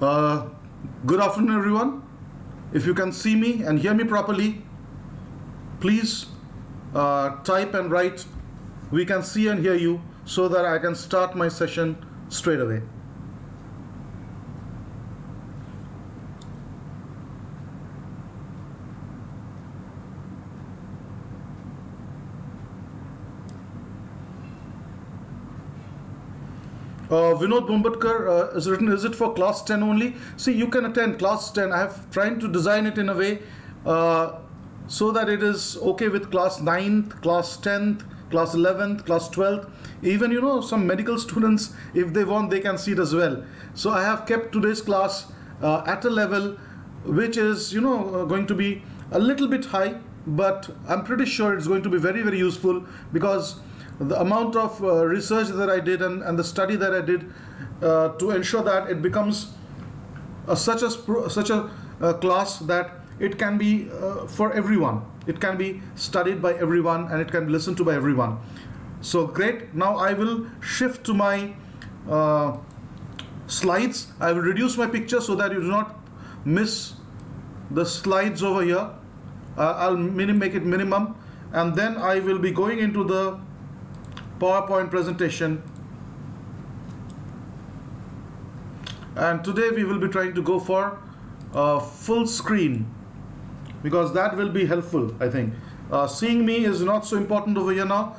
Uh, good afternoon, everyone. If you can see me and hear me properly, please uh, type and write. We can see and hear you so that I can start my session straight away. Uh, Vinod Bombatkar uh, is written, is it for class 10 only? See, you can attend class 10. I have tried to design it in a way uh, so that it is okay with class 9th, class 10th, class 11th, class 12th. Even, you know, some medical students, if they want, they can see it as well. So I have kept today's class uh, at a level which is, you know, uh, going to be a little bit high, but I'm pretty sure it's going to be very, very useful because the amount of uh, research that I did and, and the study that I did uh, to ensure that it becomes a, such a such a uh, class that it can be uh, for everyone. It can be studied by everyone and it can be listened to by everyone. So great. Now I will shift to my uh, slides. I will reduce my picture so that you do not miss the slides over here. Uh, I'll make it minimum and then I will be going into the PowerPoint presentation. And today we will be trying to go for a full screen because that will be helpful I think. Uh, seeing me is not so important over here now.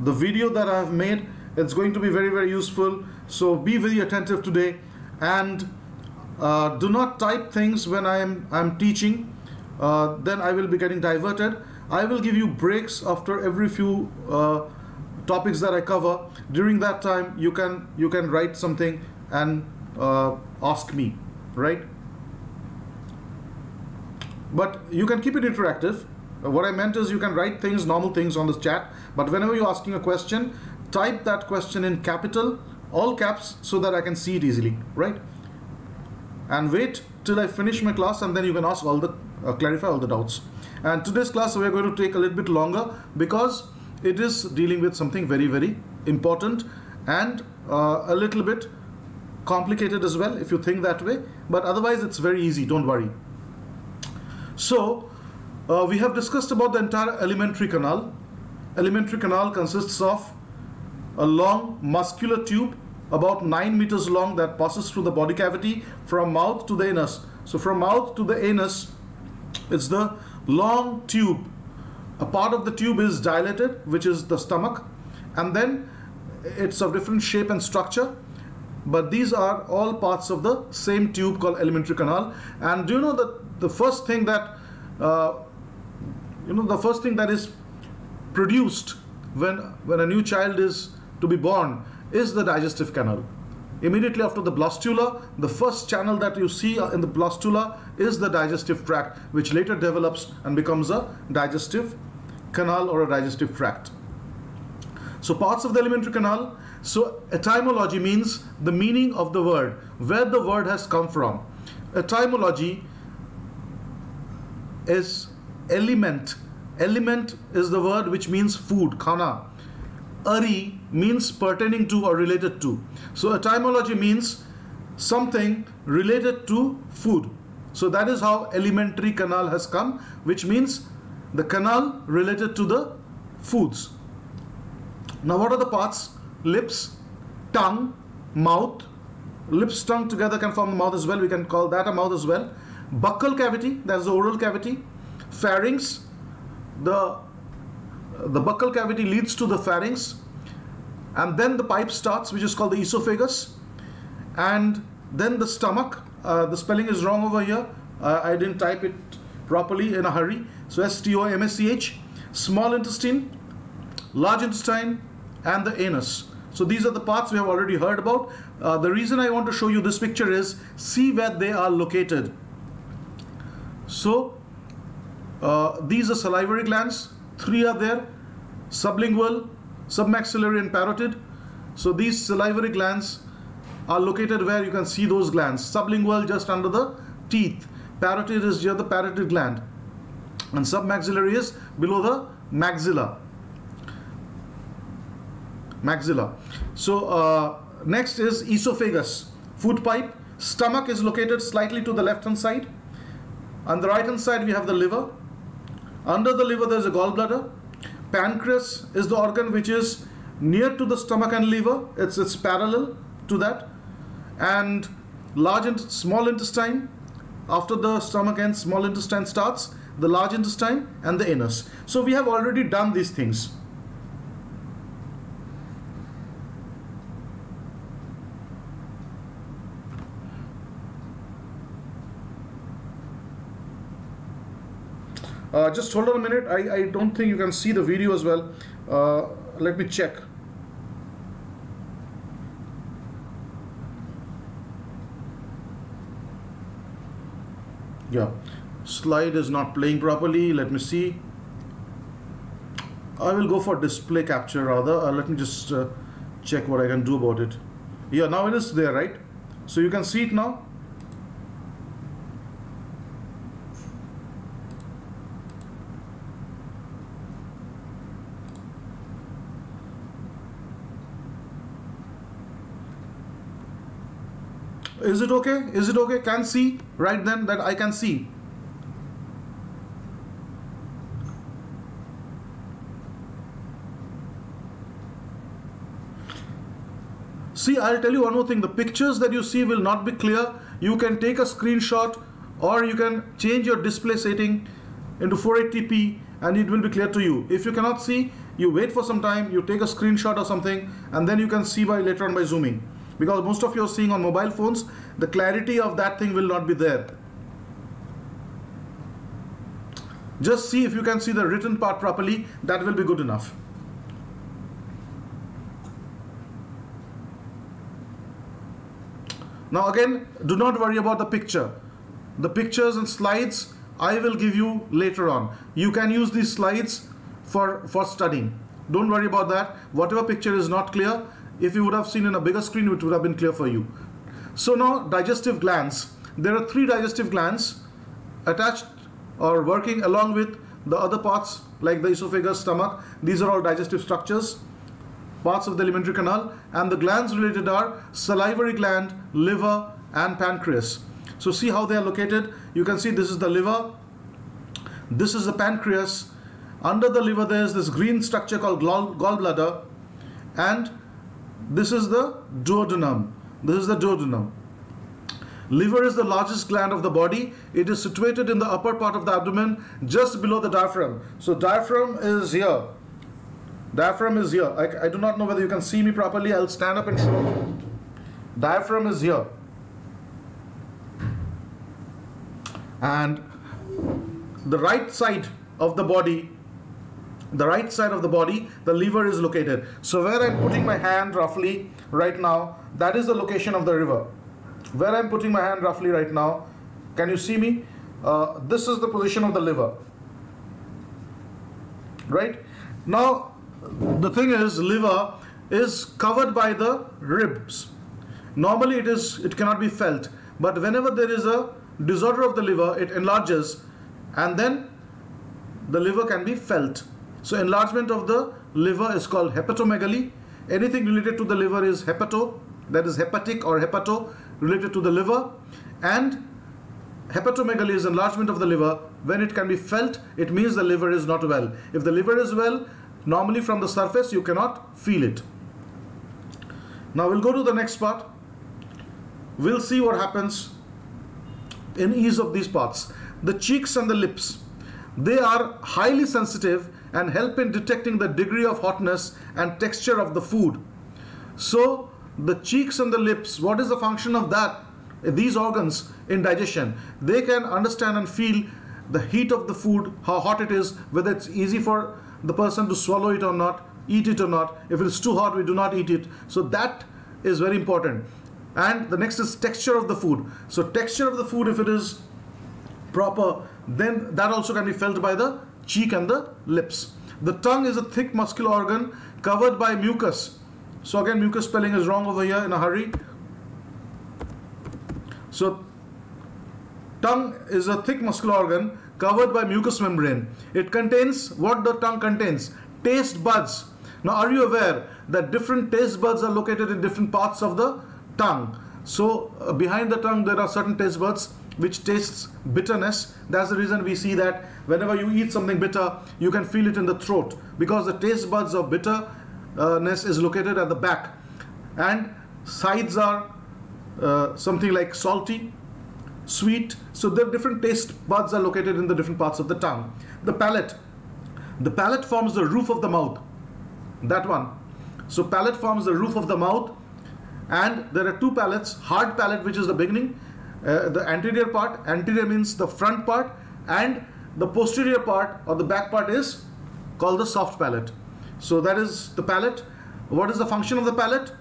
The video that I have made it's going to be very very useful. So be very attentive today. And uh, do not type things when I am I'm teaching. Uh, then I will be getting diverted. I will give you breaks after every few uh, topics that I cover. During that time, you can you can write something and uh, ask me, right? But you can keep it interactive. Uh, what I meant is you can write things, normal things on this chat. But whenever you're asking a question, type that question in capital, all caps, so that I can see it easily, right? And wait till I finish my class, and then you can ask all the uh, clarify all the doubts. And today's class we are going to take a little bit longer because it is dealing with something very very important and uh, a little bit complicated as well if you think that way. But otherwise it's very easy. Don't worry. So uh, we have discussed about the entire alimentary canal. Alimentary canal consists of a long muscular tube about 9 meters long that passes through the body cavity from mouth to the anus. So from mouth to the anus it's the long tube a part of the tube is dilated which is the stomach and then it's of different shape and structure. But these are all parts of the same tube called alimentary canal. And do you know that the first thing that uh, you know the first thing that is produced when when a new child is to be born is the digestive canal immediately after the blastula the first channel that you see uh, in the blastula is the digestive tract which later develops and becomes a digestive canal or a digestive tract. So parts of the alimentary canal so etymology means the meaning of the word where the word has come from. Etymology is element. Element is the word which means food khana ari means pertaining to or related to. So etymology means something related to food. So that is how alimentary canal has come, which means the canal related to the foods. Now what are the parts? Lips, tongue, mouth. Lips, tongue together can form the mouth as well. We can call that a mouth as well. Buccal cavity, that's the oral cavity. Pharynx, the the buccal cavity leads to the pharynx and then the pipe starts which is called the esophagus. And then the stomach. Uh, the spelling is wrong over here. Uh, I didn't type it properly in a hurry. So S-T-O-M-S-C-H small intestine large intestine and the anus. So these are the parts we have already heard about. Uh, the reason I want to show you this picture is see where they are located. So uh, these are salivary glands. Three are there, sublingual, submaxillary and parotid. So these salivary glands are located where you can see those glands. Sublingual just under the teeth. Parotid is near the parotid gland. And submaxillary is below the maxilla. Maxilla. So uh, next is esophagus, food pipe, Stomach is located slightly to the left hand side. On the right hand side, we have the liver. Under the liver, there is a gallbladder. Pancreas is the organ which is near to the stomach and liver. It's, it's parallel to that. And large and small intestine, after the stomach and small intestine starts, the large intestine and the anus. So we have already done these things. Uh, just hold on a minute. I, I don't think you can see the video as well. Uh, let me check. Yeah, slide is not playing properly. Let me see. I will go for display capture rather. Uh, let me just uh, check what I can do about it. Yeah, now it is there, right? So you can see it now. Is it okay? Is it okay? Can see right then that I can see. See, I'll tell you one more thing. The pictures that you see will not be clear. You can take a screenshot or you can change your display setting into 480p and it will be clear to you. If you cannot see, you wait for some time, you take a screenshot or something and then you can see by later on by zooming because most of you are seeing on mobile phones the clarity of that thing will not be there. Just see if you can see the written part properly that will be good enough. Now again do not worry about the picture. The pictures and slides I will give you later on. You can use these slides for for studying. Don't worry about that. Whatever picture is not clear if you would have seen in a bigger screen, it would have been clear for you. So now digestive glands. There are three digestive glands attached or working along with the other parts like the esophagus, stomach. These are all digestive structures, parts of the alimentary canal. And the glands related are salivary gland, liver, and pancreas. So see how they are located. You can see this is the liver. This is the pancreas. Under the liver there is this green structure called gall gallbladder. And this is the duodenum. This is the duodenum. Liver is the largest gland of the body. It is situated in the upper part of the abdomen, just below the diaphragm. So diaphragm is here. Diaphragm is here. I, I do not know whether you can see me properly. I'll stand up and show. Diaphragm is here. And the right side of the body the right side of the body, the liver is located. So where I'm putting my hand roughly right now, that is the location of the liver. Where I'm putting my hand roughly right now, can you see me? Uh, this is the position of the liver. Right? Now, the thing is, liver is covered by the ribs. Normally it is, it cannot be felt. But whenever there is a disorder of the liver, it enlarges and then the liver can be felt. So enlargement of the liver is called hepatomegaly. Anything related to the liver is hepato, that is hepatic or hepato related to the liver. And hepatomegaly is enlargement of the liver. When it can be felt, it means the liver is not well. If the liver is well, normally from the surface you cannot feel it. Now we'll go to the next part. We'll see what happens in each of these parts. The cheeks and the lips. They are highly sensitive and help in detecting the degree of hotness and texture of the food. So the cheeks and the lips, what is the function of that? These organs in digestion, they can understand and feel the heat of the food, how hot it is, whether it's easy for the person to swallow it or not, eat it or not. If it is too hot, we do not eat it. So that is very important. And the next is texture of the food. So texture of the food, if it is proper, then that also can be felt by the cheek and the lips. The tongue is a thick muscular organ covered by mucus. So again, mucus spelling is wrong over here in a hurry. So tongue is a thick muscular organ covered by mucous membrane. It contains what the tongue contains? Taste buds. Now are you aware that different taste buds are located in different parts of the tongue? So uh, behind the tongue, there are certain taste buds which tastes bitterness. That's the reason we see that whenever you eat something bitter, you can feel it in the throat because the taste buds of bitterness is located at the back, and sides are uh, something like salty, sweet. So the different taste buds are located in the different parts of the tongue. The palate, the palate forms the roof of the mouth. That one. So palate forms the roof of the mouth, and there are two palates: hard palate, which is the beginning, uh, the anterior part. Anterior means the front part, and the posterior part or the back part is called the soft palate. So that is the palate. What is the function of the palate?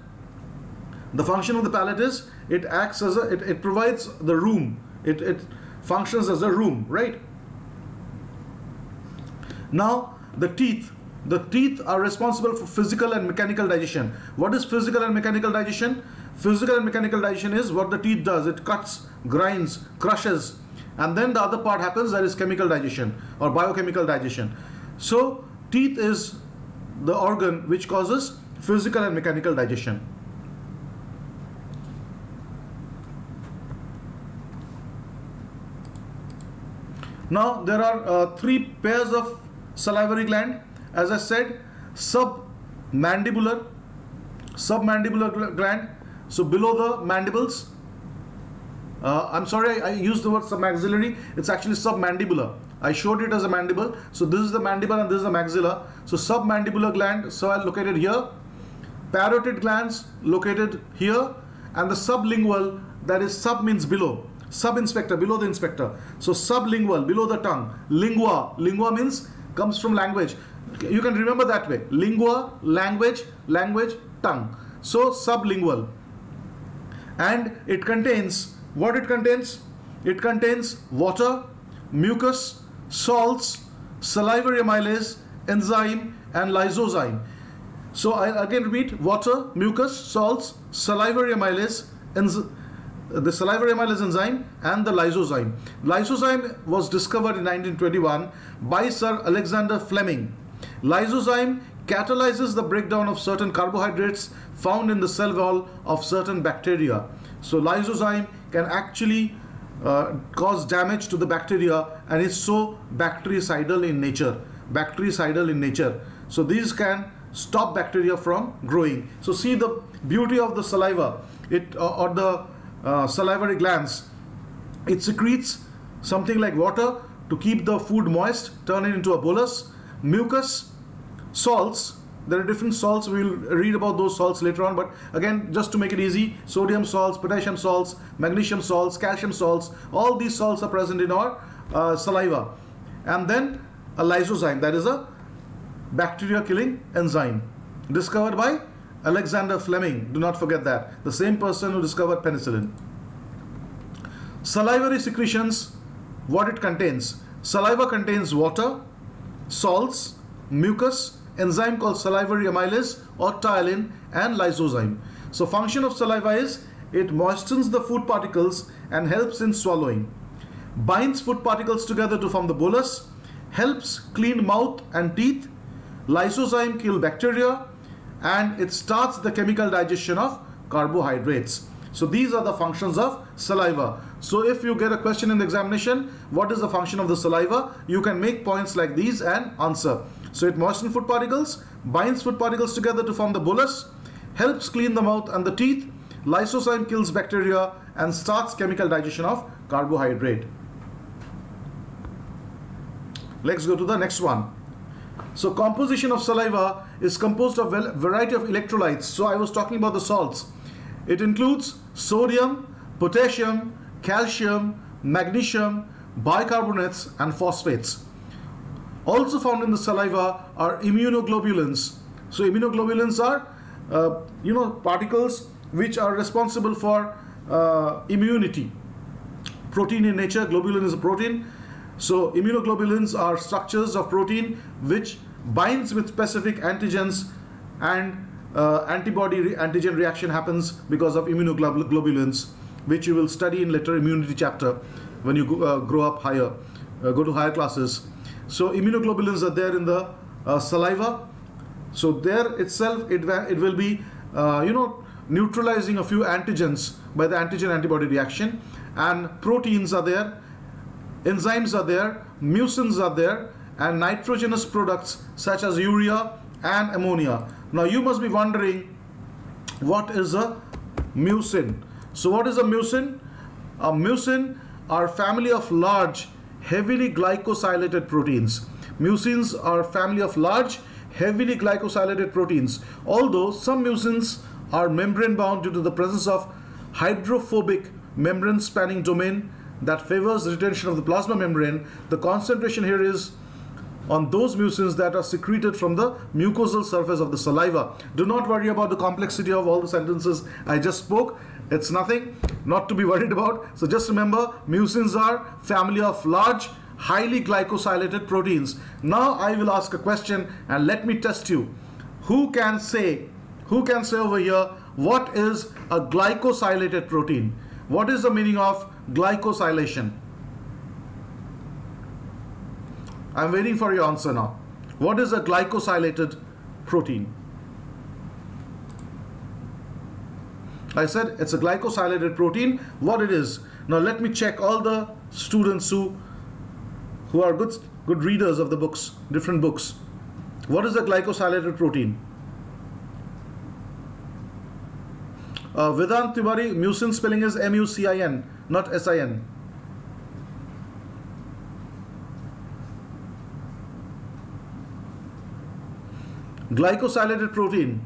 The function of the palate is it acts as a it, it provides the room. It, it functions as a room, right? Now the teeth. The teeth are responsible for physical and mechanical digestion. What is physical and mechanical digestion? Physical and mechanical digestion is what the teeth does. It cuts, grinds, crushes, and then the other part happens that is chemical digestion or biochemical digestion. So teeth is the organ which causes physical and mechanical digestion. Now there are uh, three pairs of salivary gland. As I said, submandibular, submandibular gland. So below the mandibles. Uh, I'm sorry, I, I used the word submaxillary. It's actually submandibular. I showed it as a mandible. So this is the mandible and this is the maxilla. So submandibular gland, so located here. Parotid glands located here. And the sublingual, that is sub means below sub inspector below the inspector so sublingual below the tongue lingua lingua means comes from language you can remember that way lingua language language tongue so sublingual and it contains what it contains it contains water mucus salts salivary amylase enzyme and lysozyme so i again repeat water mucus salts salivary amylase the salivary amylase enzyme and the lysozyme. Lysozyme was discovered in 1921 by Sir Alexander Fleming. Lysozyme catalyzes the breakdown of certain carbohydrates found in the cell wall of certain bacteria. So lysozyme can actually uh, cause damage to the bacteria and is so bactericidal in nature. Bactericidal in nature. So these can stop bacteria from growing. So see the beauty of the saliva it uh, or the uh, salivary glands. It secretes something like water to keep the food moist, turn it into a bolus. Mucus, salts, there are different salts, we'll read about those salts later on, but again, just to make it easy, sodium salts, potassium salts, magnesium salts, calcium salts, all these salts are present in our uh, saliva. And then a lysozyme, that is a bacteria killing enzyme, discovered by Alexander Fleming, do not forget that. The same person who discovered penicillin. Salivary secretions, what it contains. Saliva contains water, salts, mucus, enzyme called salivary amylase or ptyalin and lysozyme. So function of saliva is it moistens the food particles and helps in swallowing. Binds food particles together to form the bolus, helps clean mouth and teeth. Lysozyme kill bacteria, and it starts the chemical digestion of carbohydrates. So these are the functions of saliva. So if you get a question in the examination, what is the function of the saliva? You can make points like these and answer. So it moistens food particles, binds food particles together to form the bolus, helps clean the mouth and the teeth, lysozyme kills bacteria and starts chemical digestion of carbohydrate. Let's go to the next one. So composition of saliva is composed of a variety of electrolytes. So I was talking about the salts. It includes sodium, potassium, calcium, magnesium, bicarbonates and phosphates. Also found in the saliva are immunoglobulins. So immunoglobulins are, uh, you know, particles which are responsible for uh, immunity. Protein in nature, globulin is a protein so immunoglobulins are structures of protein which binds with specific antigens and uh, antibody re antigen reaction happens because of immunoglobulins which you will study in later immunity chapter when you go, uh, grow up higher, uh, go to higher classes. So immunoglobulins are there in the uh, saliva. So there itself it, it will be uh, you know, neutralizing a few antigens by the antigen antibody reaction. And proteins are there, enzymes are there, mucins are there, and nitrogenous products such as urea and ammonia. Now you must be wondering what is a mucin? So what is a mucin? A mucin are family of large heavily glycosylated proteins. Mucins are family of large heavily glycosylated proteins. Although some mucins are membrane bound due to the presence of hydrophobic membrane spanning domain that favors retention of the plasma membrane, the concentration here is on those mucins that are secreted from the mucosal surface of the saliva. Do not worry about the complexity of all the sentences I just spoke. It's nothing not to be worried about. So just remember, mucins are family of large, highly glycosylated proteins. Now I will ask a question and let me test you. Who can say, who can say over here, what is a glycosylated protein? What is the meaning of glycosylation? I'm waiting for your answer now. What is a glycosylated protein? I said it's a glycosylated protein. What it is? Now let me check all the students who who are good good readers of the books, different books. What is a glycosylated protein? Uh, Vedant Tiwari, mucin spelling is M-U-C-I-N, not S-I-N. Glycosylated protein.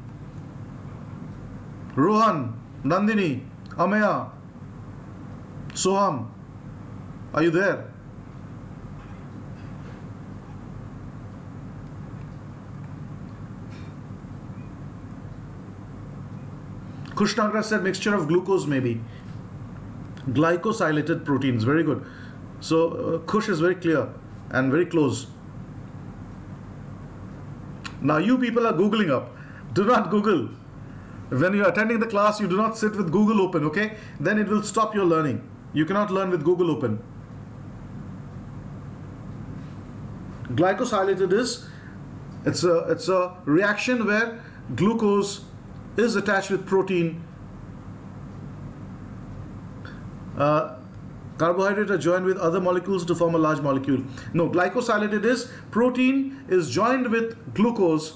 Rohan, Nandini, Amaya, Soham, are you there? Kushnagara said mixture of glucose maybe. Glycosylated proteins, very good. So uh, Kush is very clear and very close. Now you people are Googling up. Do not Google. When you are attending the class, you do not sit with Google open, okay? Then it will stop your learning. You cannot learn with Google open. Glycosylated is it's a it's a reaction where glucose is attached with protein. Uh, carbohydrate are joined with other molecules to form a large molecule. No, glycosylated is protein is joined with glucose.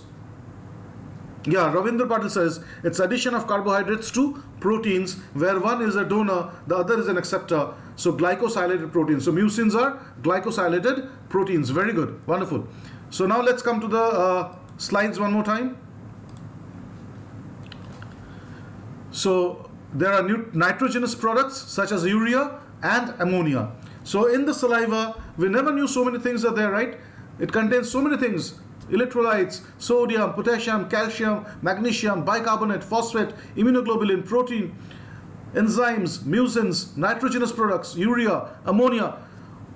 Yeah, Ravindra Patil says it's addition of carbohydrates to proteins where one is a donor, the other is an acceptor. So glycosylated proteins. So mucins are glycosylated proteins. Very good. Wonderful. So now let's come to the uh, slides one more time. So there are nitrogenous products such as urea and ammonia. So in the saliva, we never knew so many things are there, right? It contains so many things. Electrolytes, sodium, potassium, calcium, magnesium, bicarbonate, phosphate, immunoglobulin, protein, enzymes, mucins, nitrogenous products, urea, ammonia.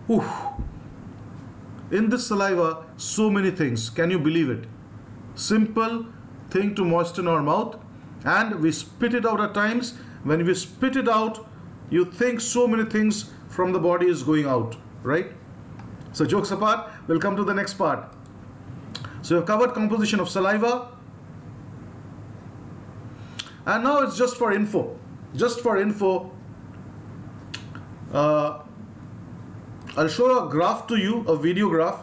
Oof. In this saliva, so many things. Can you believe it? Simple thing to moisten our mouth and we spit it out at times. When we spit it out, you think so many things from the body is going out, right? So jokes apart, we'll come to the next part. So we've covered composition of saliva. And now it's just for info. Just for info, uh, I'll show a graph to you, a video graph,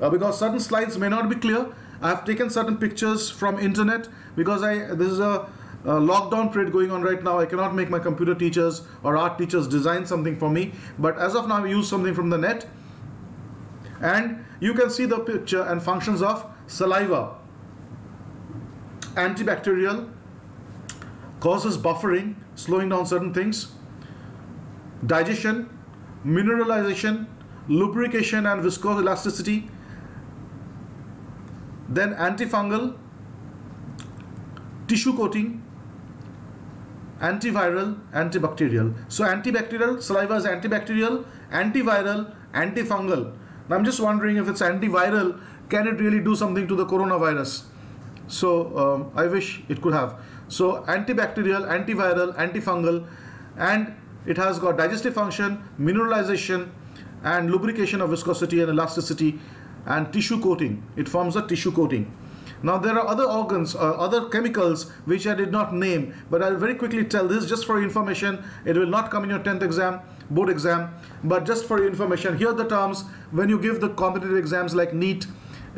uh, because certain slides may not be clear. I have taken certain pictures from internet because I this is a, a, lockdown period going on right now. I cannot make my computer teachers or art teachers design something for me. But as of now, I use something from the net. And you can see the picture and functions of saliva. Antibacterial, causes buffering, slowing down certain things. Digestion, mineralization, lubrication and viscoelasticity, then antifungal, tissue coating, antiviral, antibacterial. So antibacterial, saliva is antibacterial, antiviral, antifungal. I'm just wondering if it's antiviral, can it really do something to the coronavirus? So um, I wish it could have. So antibacterial, antiviral, antifungal, and it has got digestive function, mineralization, and lubrication of viscosity and elasticity and tissue coating. It forms a tissue coating. Now there are other organs, uh, other chemicals which I did not name, but I'll very quickly tell this just for information. It will not come in your 10th exam, board exam, but just for your information, here are the terms when you give the competitive exams like NEET,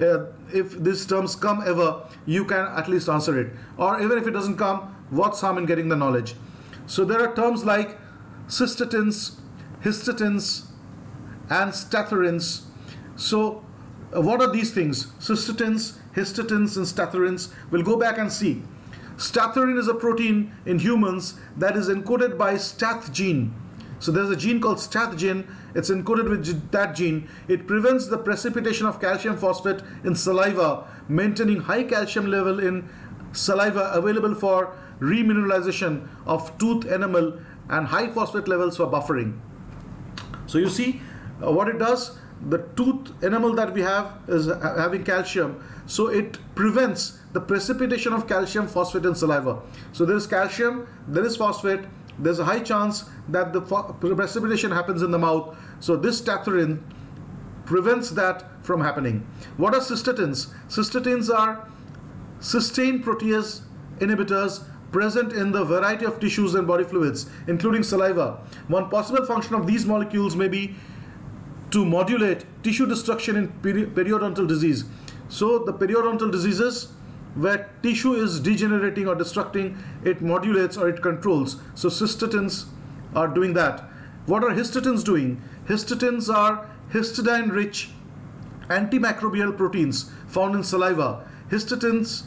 uh, if these terms come ever, you can at least answer it. Or even if it doesn't come, what's harm in getting the knowledge? So there are terms like cystatins, histatins, and statherins So uh, what are these things? Cystatins, histatins, and statherins We'll go back and see. statherin is a protein in humans that is encoded by stath gene. So there's a gene called STAT gene. It's encoded with that gene. It prevents the precipitation of calcium phosphate in saliva, maintaining high calcium level in saliva available for remineralization of tooth enamel and high phosphate levels for buffering. So you see uh, what it does the tooth enamel that we have is having calcium so it prevents the precipitation of calcium phosphate in saliva so there is calcium there is phosphate there's a high chance that the precipitation happens in the mouth. So this statherin prevents that from happening. What are cystatins? Cystatins are cysteine protease inhibitors present in the variety of tissues and body fluids including saliva. One possible function of these molecules may be to modulate tissue destruction in peri periodontal disease. So the periodontal diseases where tissue is degenerating or destructing, it modulates or it controls. So cystatins are doing that. What are histatins doing? Histatins are histidine-rich antimicrobial proteins found in saliva. Histatins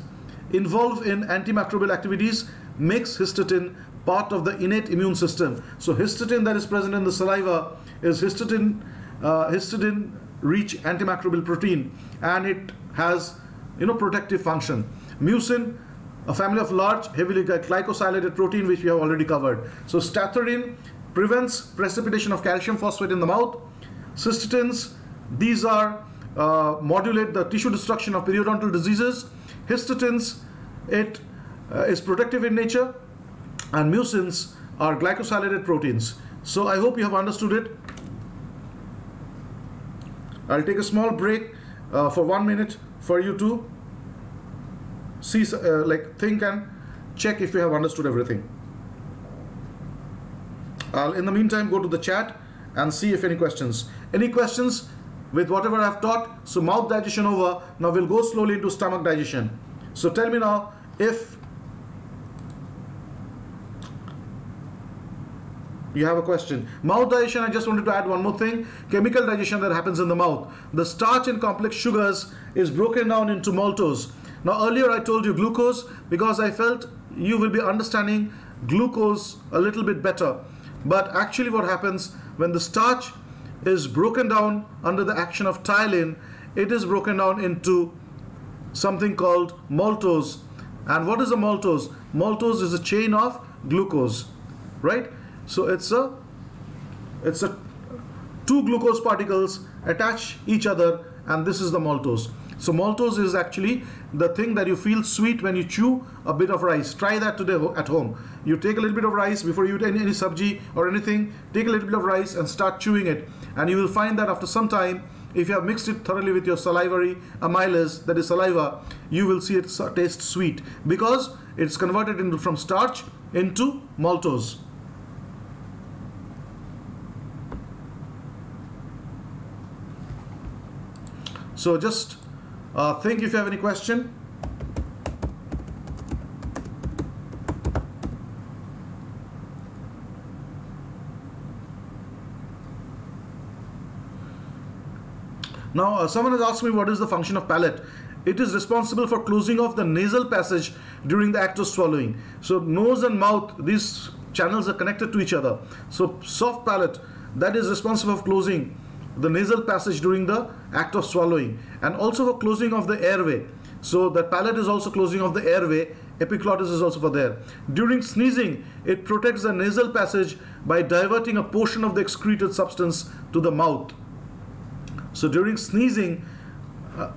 involve in antimicrobial activities makes histatin part of the innate immune system. So histatin that is present in the saliva is histatin uh, histidine rich antimicrobial protein and it has you know protective function mucin a family of large heavily glycosylated protein which we have already covered. So statherin prevents precipitation of calcium phosphate in the mouth. Cystatins these are uh, modulate the tissue destruction of periodontal diseases. Histatins it uh, is protective in nature. And mucins are glycosylated proteins. So i hope you have understood it. I'll take a small break uh, for one minute for you to see, uh, like think and check if you have understood everything. I'll in the meantime go to the chat and see if any questions. Any questions with whatever I've taught? So mouth digestion over. Now we'll go slowly into stomach digestion. So tell me now if You have a question. Mouth digestion, I just wanted to add one more thing. Chemical digestion that happens in the mouth. The starch in complex sugars is broken down into maltose. Now earlier I told you glucose because I felt you will be understanding glucose a little bit better. But actually what happens when the starch is broken down under the action of ptyalin, it is broken down into something called maltose. And what is a maltose? Maltose is a chain of glucose, right? So it's a it's a two glucose particles attach each other and this is the maltose. So maltose is actually the thing that you feel sweet when you chew a bit of rice. Try that today at home. You take a little bit of rice before you eat any, any sabji or anything, take a little bit of rice and start chewing it. And you will find that after some time, if you have mixed it thoroughly with your salivary amylase, that is saliva, you will see it taste sweet because it's converted into, from starch into maltose. So just uh, think if you have any question. Now, uh, someone has asked me what is the function of palate. It is responsible for closing off the nasal passage during the act of swallowing. So nose and mouth, these channels are connected to each other. So soft palate, that is responsible for closing the nasal passage during the act of swallowing and also for closing of the airway. So the palate is also closing of the airway, epiglottis is also for there. During sneezing, it protects the nasal passage by diverting a portion of the excreted substance to the mouth. So during sneezing, uh,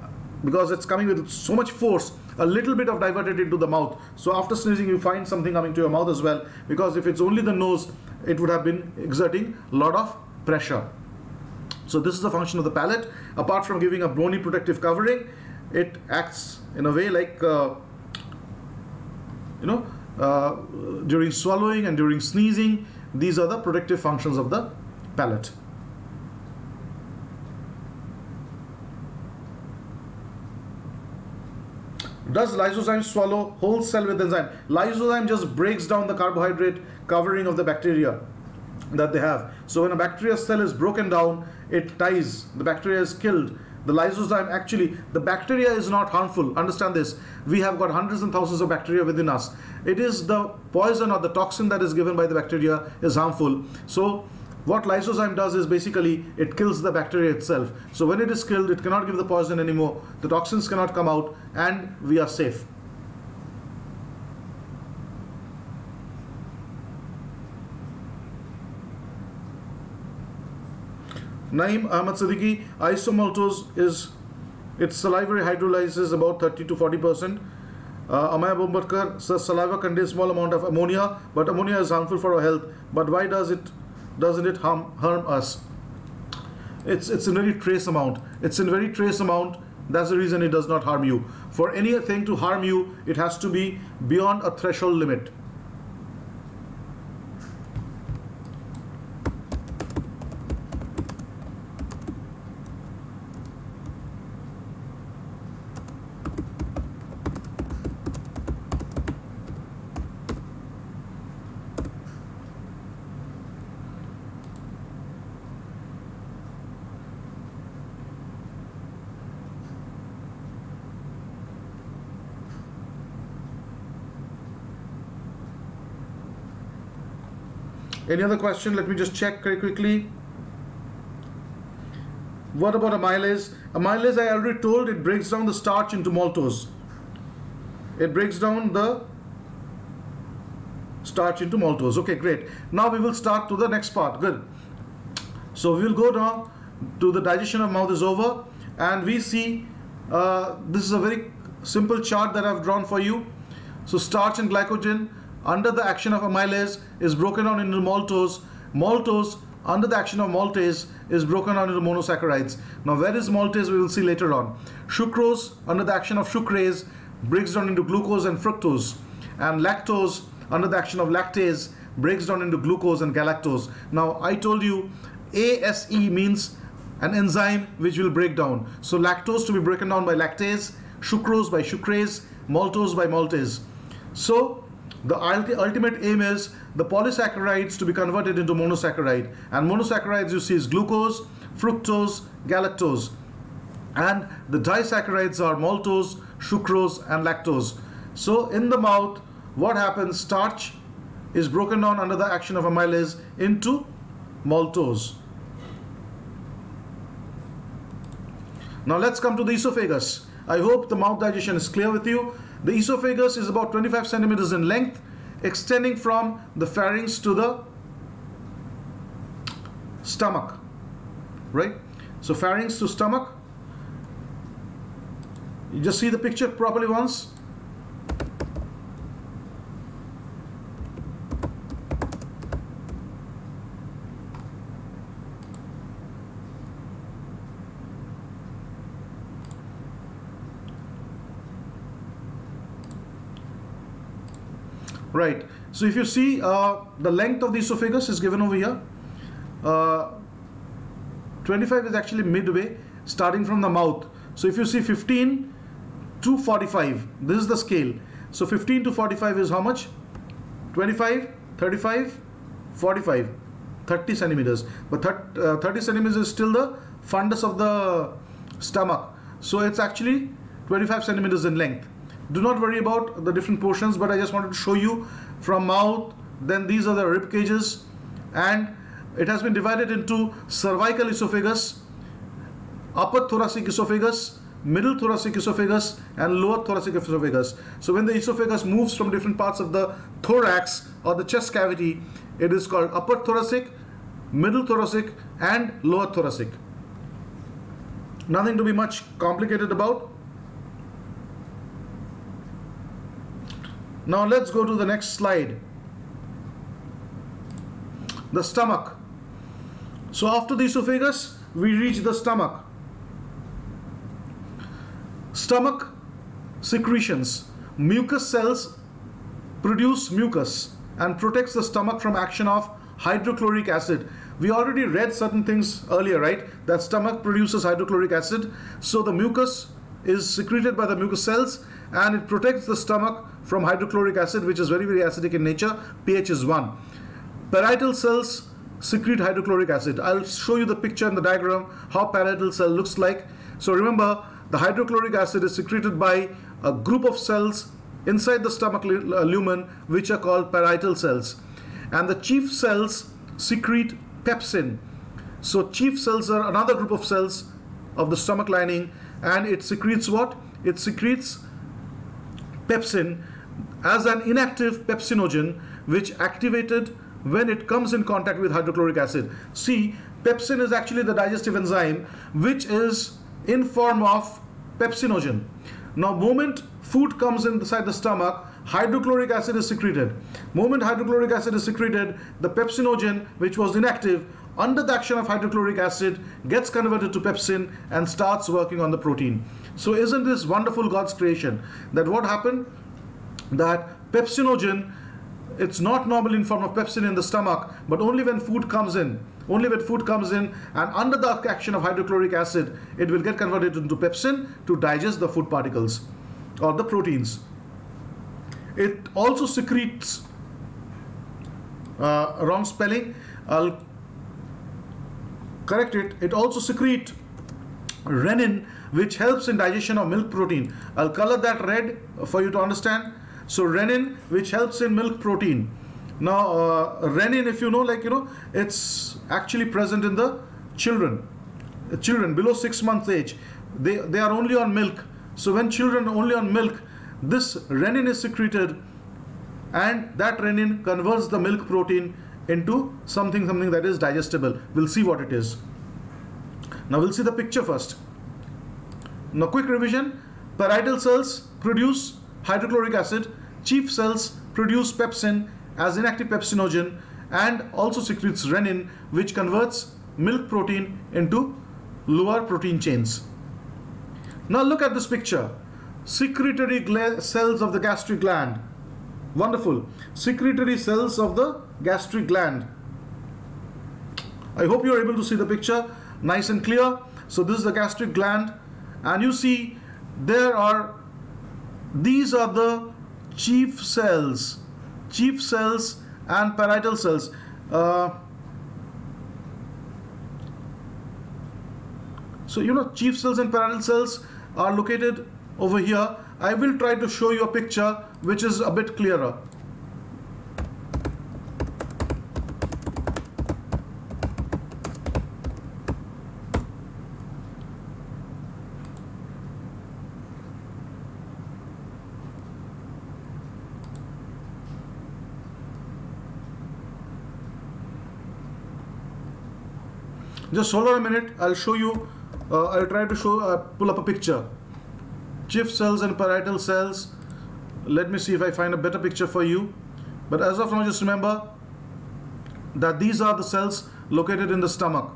because it's coming with so much force, a little bit of diverted into the mouth. So after sneezing, you find something coming to your mouth as well, because if it's only the nose, it would have been exerting a lot of pressure. So this is the function of the palate. Apart from giving a bony protective covering, it acts in a way like uh, you know uh, during swallowing and during sneezing these are the protective functions of the palate Does lysozyme swallow whole cell with enzyme? Lysozyme just breaks down the carbohydrate covering of the bacteria that they have. So when a bacteria cell is broken down, it dies. The bacteria is killed. The lysozyme actually, the bacteria is not harmful. Understand this. We have got hundreds and thousands of bacteria within us. It is the poison or the toxin that is given by the bacteria is harmful. So what lysozyme does is basically it kills the bacteria itself. So when it is killed, it cannot give the poison anymore. The toxins cannot come out and we are safe. Naim Ahmad Siddiqui, isomaltose is its salivary hydrolysis about 30 to 40 percent. Uh, Amaya Bombarkar says saliva contains small amount of ammonia, but ammonia is harmful for our health. But why does it doesn't it harm, harm us? It's, it's in very trace amount. It's in very trace amount. That's the reason it does not harm you. For anything to harm you, it has to be beyond a threshold limit. Any other question? Let me just check very quickly. What about amylase? Amylase, I already told, it breaks down the starch into maltose. It breaks down the starch into maltose. Okay, great. Now we will start to the next part. Good. So we will go now to the digestion of mouth is over and we see uh, this is a very simple chart that I've drawn for you. So starch and glycogen under the action of amylase is broken down into maltose. Maltose under the action of maltase is broken down into monosaccharides. Now where is maltase we will see later on. Sucrose under the action of sucrase breaks down into glucose and fructose. And lactose under the action of lactase breaks down into glucose and galactose. Now I told you ASE means an enzyme which will break down. So lactose to be broken down by lactase, sucrose by sucrase, maltose by maltase. So the ultimate aim is the polysaccharides to be converted into monosaccharide. And monosaccharides you see is glucose, fructose, galactose. And the disaccharides are maltose, sucrose and lactose. So in the mouth, what happens? Starch is broken down under the action of amylase into maltose. Now let's come to the esophagus. I hope the mouth digestion is clear with you. The esophagus is about 25 centimeters in length, extending from the pharynx to the stomach, right? So pharynx to stomach. You just see the picture properly once. Right. So if you see uh, the length of the esophagus is given over here. Uh, 25 is actually midway starting from the mouth. So if you see 15 to 45, this is the scale. So 15 to 45 is how much? 25, 35, 45, 30 centimeters. But uh, 30 centimeters is still the fundus of the stomach. So it's actually 25 centimeters in length do not worry about the different portions but I just wanted to show you from mouth then these are the rib cages and it has been divided into cervical esophagus upper thoracic esophagus middle thoracic esophagus and lower thoracic esophagus. So when the esophagus moves from different parts of the thorax or the chest cavity it is called upper thoracic middle thoracic and lower thoracic. Nothing to be much complicated about Now let's go to the next slide. The stomach. So after the esophagus, we reach the stomach. stomach secretions. Mucus cells produce mucus and protects the stomach from action of hydrochloric acid. We already read certain things earlier, right? That stomach produces hydrochloric acid. So the mucus is secreted by the mucus cells and it protects the stomach from hydrochloric acid, which is very, very acidic in nature. pH is 1. Parietal cells secrete hydrochloric acid. I'll show you the picture in the diagram how parietal cell looks like. So remember, the hydrochloric acid is secreted by a group of cells inside the stomach uh, lumen, which are called parietal cells. And the chief cells secrete pepsin. So chief cells are another group of cells of the stomach lining and it secretes what? It secretes pepsin as an inactive pepsinogen which activated when it comes in contact with hydrochloric acid. See, pepsin is actually the digestive enzyme which is in form of pepsinogen. Now, moment food comes inside the stomach, hydrochloric acid is secreted. Moment hydrochloric acid is secreted, the pepsinogen, which was inactive, under the action of hydrochloric acid, gets converted to pepsin and starts working on the protein. So isn't this wonderful God's creation? That what happened? That pepsinogen, it's not normal in form of pepsin in the stomach, but only when food comes in. Only when food comes in and under the action of hydrochloric acid, it will get converted into pepsin to digest the food particles or the proteins. It also secretes, uh, wrong spelling, I'll correct it, it also secretes renin which helps in digestion of milk protein. I'll color that red for you to understand. So renin which helps in milk protein. Now uh, renin if you know like you know it's actually present in the children. Children below 6 months age they, they are only on milk so when children only on milk, this renin is secreted and that renin converts the milk protein into something something that is digestible. We'll see what it is. Now we'll see the picture first. Now quick revision. Parietal cells produce hydrochloric acid. Chief cells produce pepsin as inactive pepsinogen and also secretes renin which converts milk protein into lower protein chains. Now look at this picture. Secretory cells of the gastric gland. Wonderful. Secretory cells of the gastric gland. I hope you are able to see the picture nice and clear. So this is the gastric gland and you see there are these are the chief cells chief cells and parietal cells uh, so you know chief cells and parietal cells are located over here. I will try to show you a picture which is a bit clearer. Just hold on a minute, I'll show you uh, I'll try to show uh, pull up a picture. Chief cells and parietal cells. Let me see if I find a better picture for you. But as of now just remember that these are the cells located in the stomach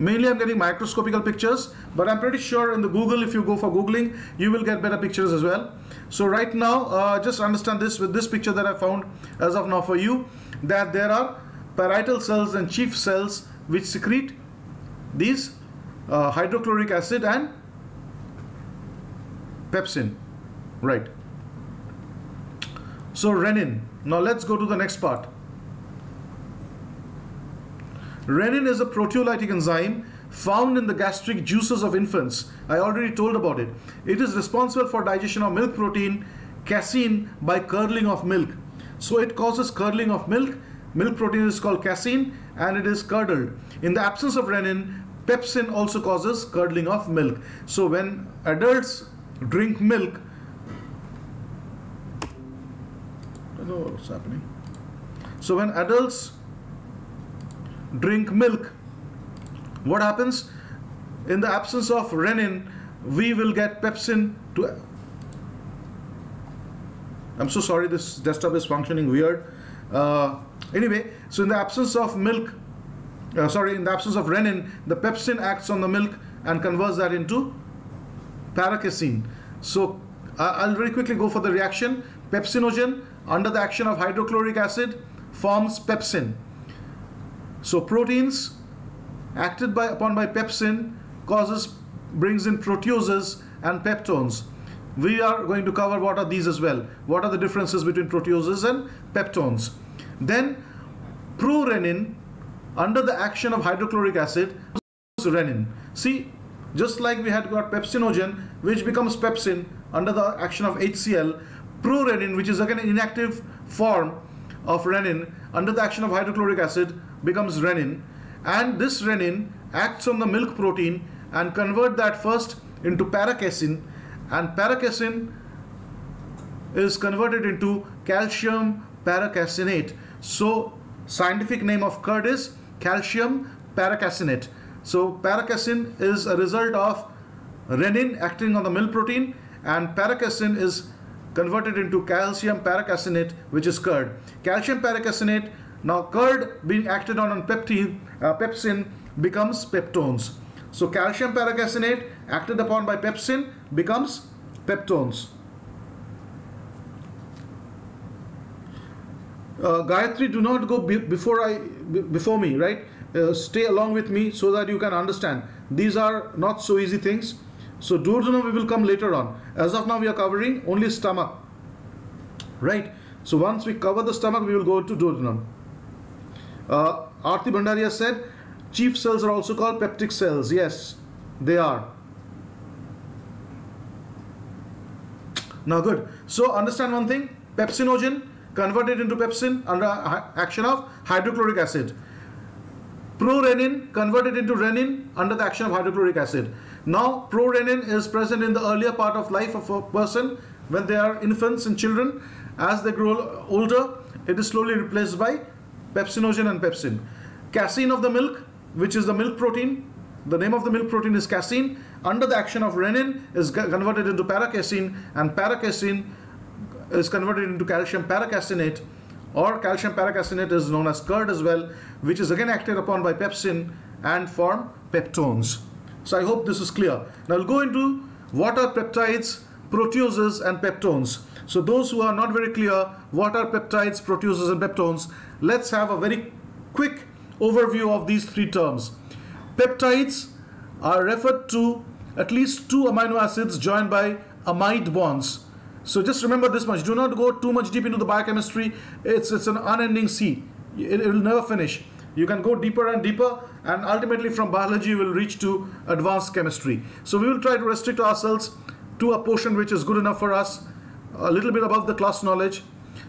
mainly I'm getting microscopical pictures but I'm pretty sure in the Google if you go for googling you will get better pictures as well. So right now uh, just understand this with this picture that I found as of now for you that there are parietal cells and chief cells which secrete these uh, hydrochloric acid and pepsin. Right. So renin. Now let's go to the next part renin is a proteolytic enzyme found in the gastric juices of infants i already told about it it is responsible for digestion of milk protein casein by curdling of milk so it causes curdling of milk Milk protein is called casein and it is curdled. In the absence of renin, pepsin also causes curdling of milk. So when adults drink milk, I don't know what's happening. So when adults drink milk, what happens? In the absence of renin, we will get pepsin to I'm so sorry this desktop is functioning weird. Uh, Anyway, so in the absence of milk, uh, sorry, in the absence of renin, the pepsin acts on the milk and converts that into paracasein. So uh, I'll very quickly go for the reaction. Pepsinogen under the action of hydrochloric acid forms pepsin. So proteins acted by, upon by pepsin causes brings in proteoses and peptones. We are going to cover what are these as well. What are the differences between proteoses and peptones. Then prorenin under the action of hydrochloric acid renin. See, just like we had got pepsinogen, which becomes pepsin under the action of HCl, prorenin, which is again an inactive form of renin, under the action of hydrochloric acid, becomes renin. And this renin acts on the milk protein and convert that first into paracasein, and paracasein is converted into calcium paracaseinate. So scientific name of curd is calcium paracaseinate. So paracasein is a result of renin acting on the milk protein and paracasein is converted into calcium paracaseinate which is curd. Calcium paracaseinate now curd being acted on on peptine, uh, pepsin becomes peptones. So calcium paracaseinate acted upon by pepsin becomes peptones. Uh, Gayatri, do not go be before I before me, right? uh, stay along with me so that you can understand. These are not so easy things. So duodenum we will come later on. As of now we are covering only stomach. Right? So once we cover the stomach we will go to duodenum. Uh, Arti Bhandaria said chief cells are also called peptic cells. Yes, they are. Now good. So understand one thing. Pepsinogen converted into pepsin under action of hydrochloric acid prorenin converted into renin under the action of hydrochloric acid. Now, prorenin is present in the earlier part of life of a person when they are infants and children. As they grow older, it is slowly replaced by pepsinogen and pepsin. Casein of the milk, which is the milk protein, the name of the milk protein is casein. Under the action of renin is converted into paracasein and paracasein is converted into calcium paracaseinate or calcium paracaseinate is known as curd as well, which is again acted upon by pepsin and form peptones. So I hope this is clear. Now we'll go into what are peptides, proteoses and peptones. So those who are not very clear what are peptides, proteoses and peptones, let's have a very quick overview of these three terms. Peptides are referred to at least two amino acids joined by amide bonds so just remember this much. Do not go too much deep into the biochemistry. It's, it's an unending sea. It, it will never finish. You can go deeper and deeper and ultimately from biology we'll reach to advanced chemistry. So we will try to restrict ourselves to a portion which is good enough for us, a little bit above the class knowledge.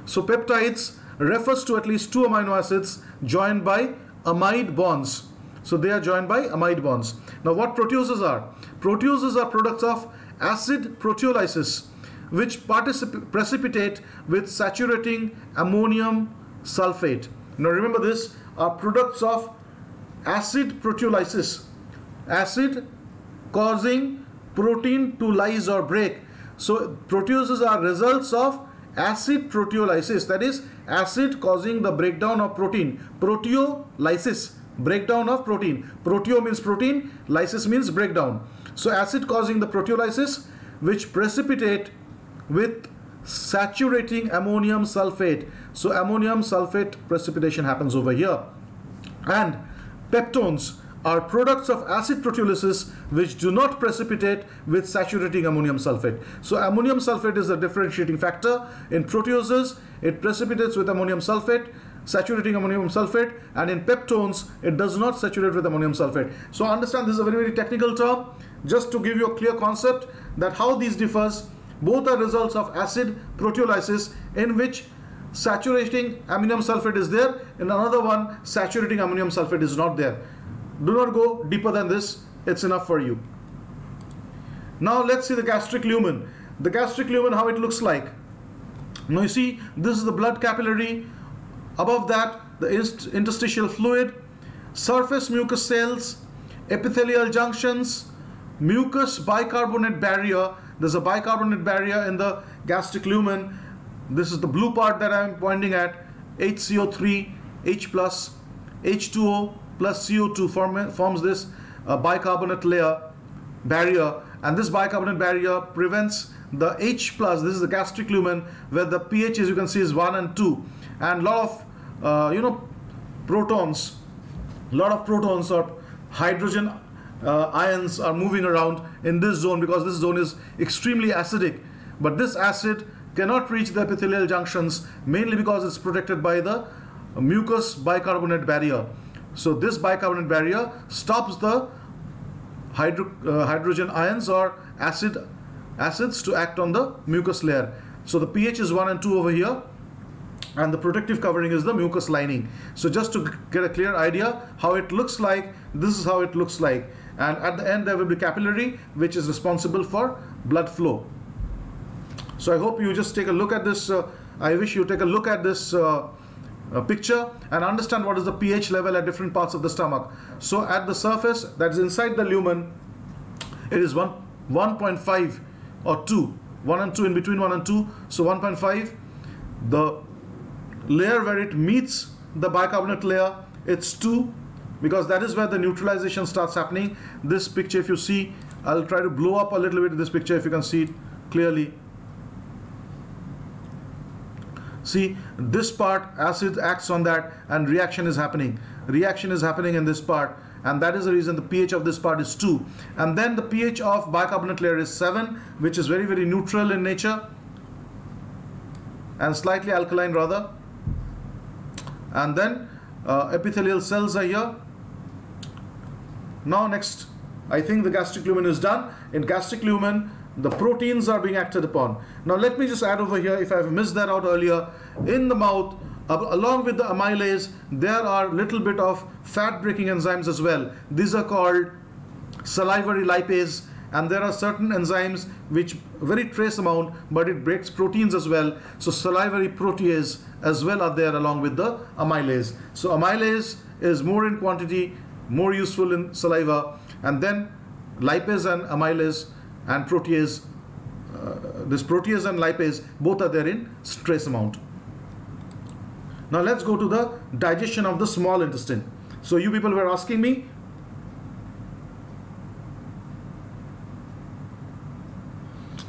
So peptides refers to at least two amino acids joined by amide bonds. So they are joined by amide bonds. Now what proteoses are? Proteoses are products of acid proteolysis which precipitate with saturating ammonium sulfate. Now remember this are products of acid proteolysis. Acid causing protein to lyse or break. So proteoses are results of acid proteolysis that is acid causing the breakdown of protein. Proteolysis breakdown of protein. Proteo means protein, lysis means breakdown. So acid causing the proteolysis which precipitate with saturating ammonium sulfate. So ammonium sulfate precipitation happens over here. And peptones are products of acid proteolysis which do not precipitate with saturating ammonium sulfate. So ammonium sulfate is the differentiating factor. In proteoses, it precipitates with ammonium sulfate, saturating ammonium sulfate, and in peptones, it does not saturate with ammonium sulfate. So understand this is a very, very technical term. Just to give you a clear concept that how these differs both are results of acid proteolysis in which saturating ammonium sulfate is there and another one saturating ammonium sulfate is not there. Do not go deeper than this. It's enough for you. Now let's see the gastric lumen. The gastric lumen, how it looks like. Now you see, this is the blood capillary. Above that, the interstitial fluid, surface mucous cells, epithelial junctions, mucous bicarbonate barrier there's a bicarbonate barrier in the gastric lumen. This is the blue part that I'm pointing at. HCO3, H plus, H2O plus CO2 form, forms this uh, bicarbonate layer barrier. And this bicarbonate barrier prevents the H plus this is the gastric lumen where the pH as you can see is 1 and 2 and a lot of uh, you know protons a lot of protons or hydrogen uh, ions are moving around in this zone because this zone is extremely acidic. But this acid cannot reach the epithelial junctions mainly because it's protected by the mucous bicarbonate barrier. So this bicarbonate barrier stops the hydro, uh, hydrogen ions or acid acids to act on the mucous layer. So the pH is 1 and 2 over here and the protective covering is the mucous lining. So just to get a clear idea how it looks like this is how it looks like. And at the end there will be capillary which is responsible for blood flow so I hope you just take a look at this uh, I wish you take a look at this uh, uh, picture and understand what is the pH level at different parts of the stomach. So at the surface that is inside the lumen it is 1 1.5 or 2 1 and 2 in between 1 and 2 so 1.5 the layer where it meets the bicarbonate layer it's 2 because that is where the neutralization starts happening. This picture if you see I'll try to blow up a little bit this picture if you can see it clearly see this part acid acts on that and reaction is happening. Reaction is happening in this part and that is the reason the pH of this part is 2 and then the pH of bicarbonate layer is 7 which is very very neutral in nature and slightly alkaline rather. And then uh, epithelial cells are here. Now next I think the gastric lumen is done. In gastric lumen the proteins are being acted upon. Now let me just add over here if I've missed that out earlier in the mouth along with the amylase there are little bit of fat breaking enzymes as well. These are called salivary lipase and there are certain enzymes which very trace amount but it breaks proteins as well. So salivary protease as well are there along with the amylase. So amylase is more in quantity more useful in saliva and then lipase and amylase and protease uh, this protease and lipase both are there in stress amount now let's go to the digestion of the small intestine so you people were asking me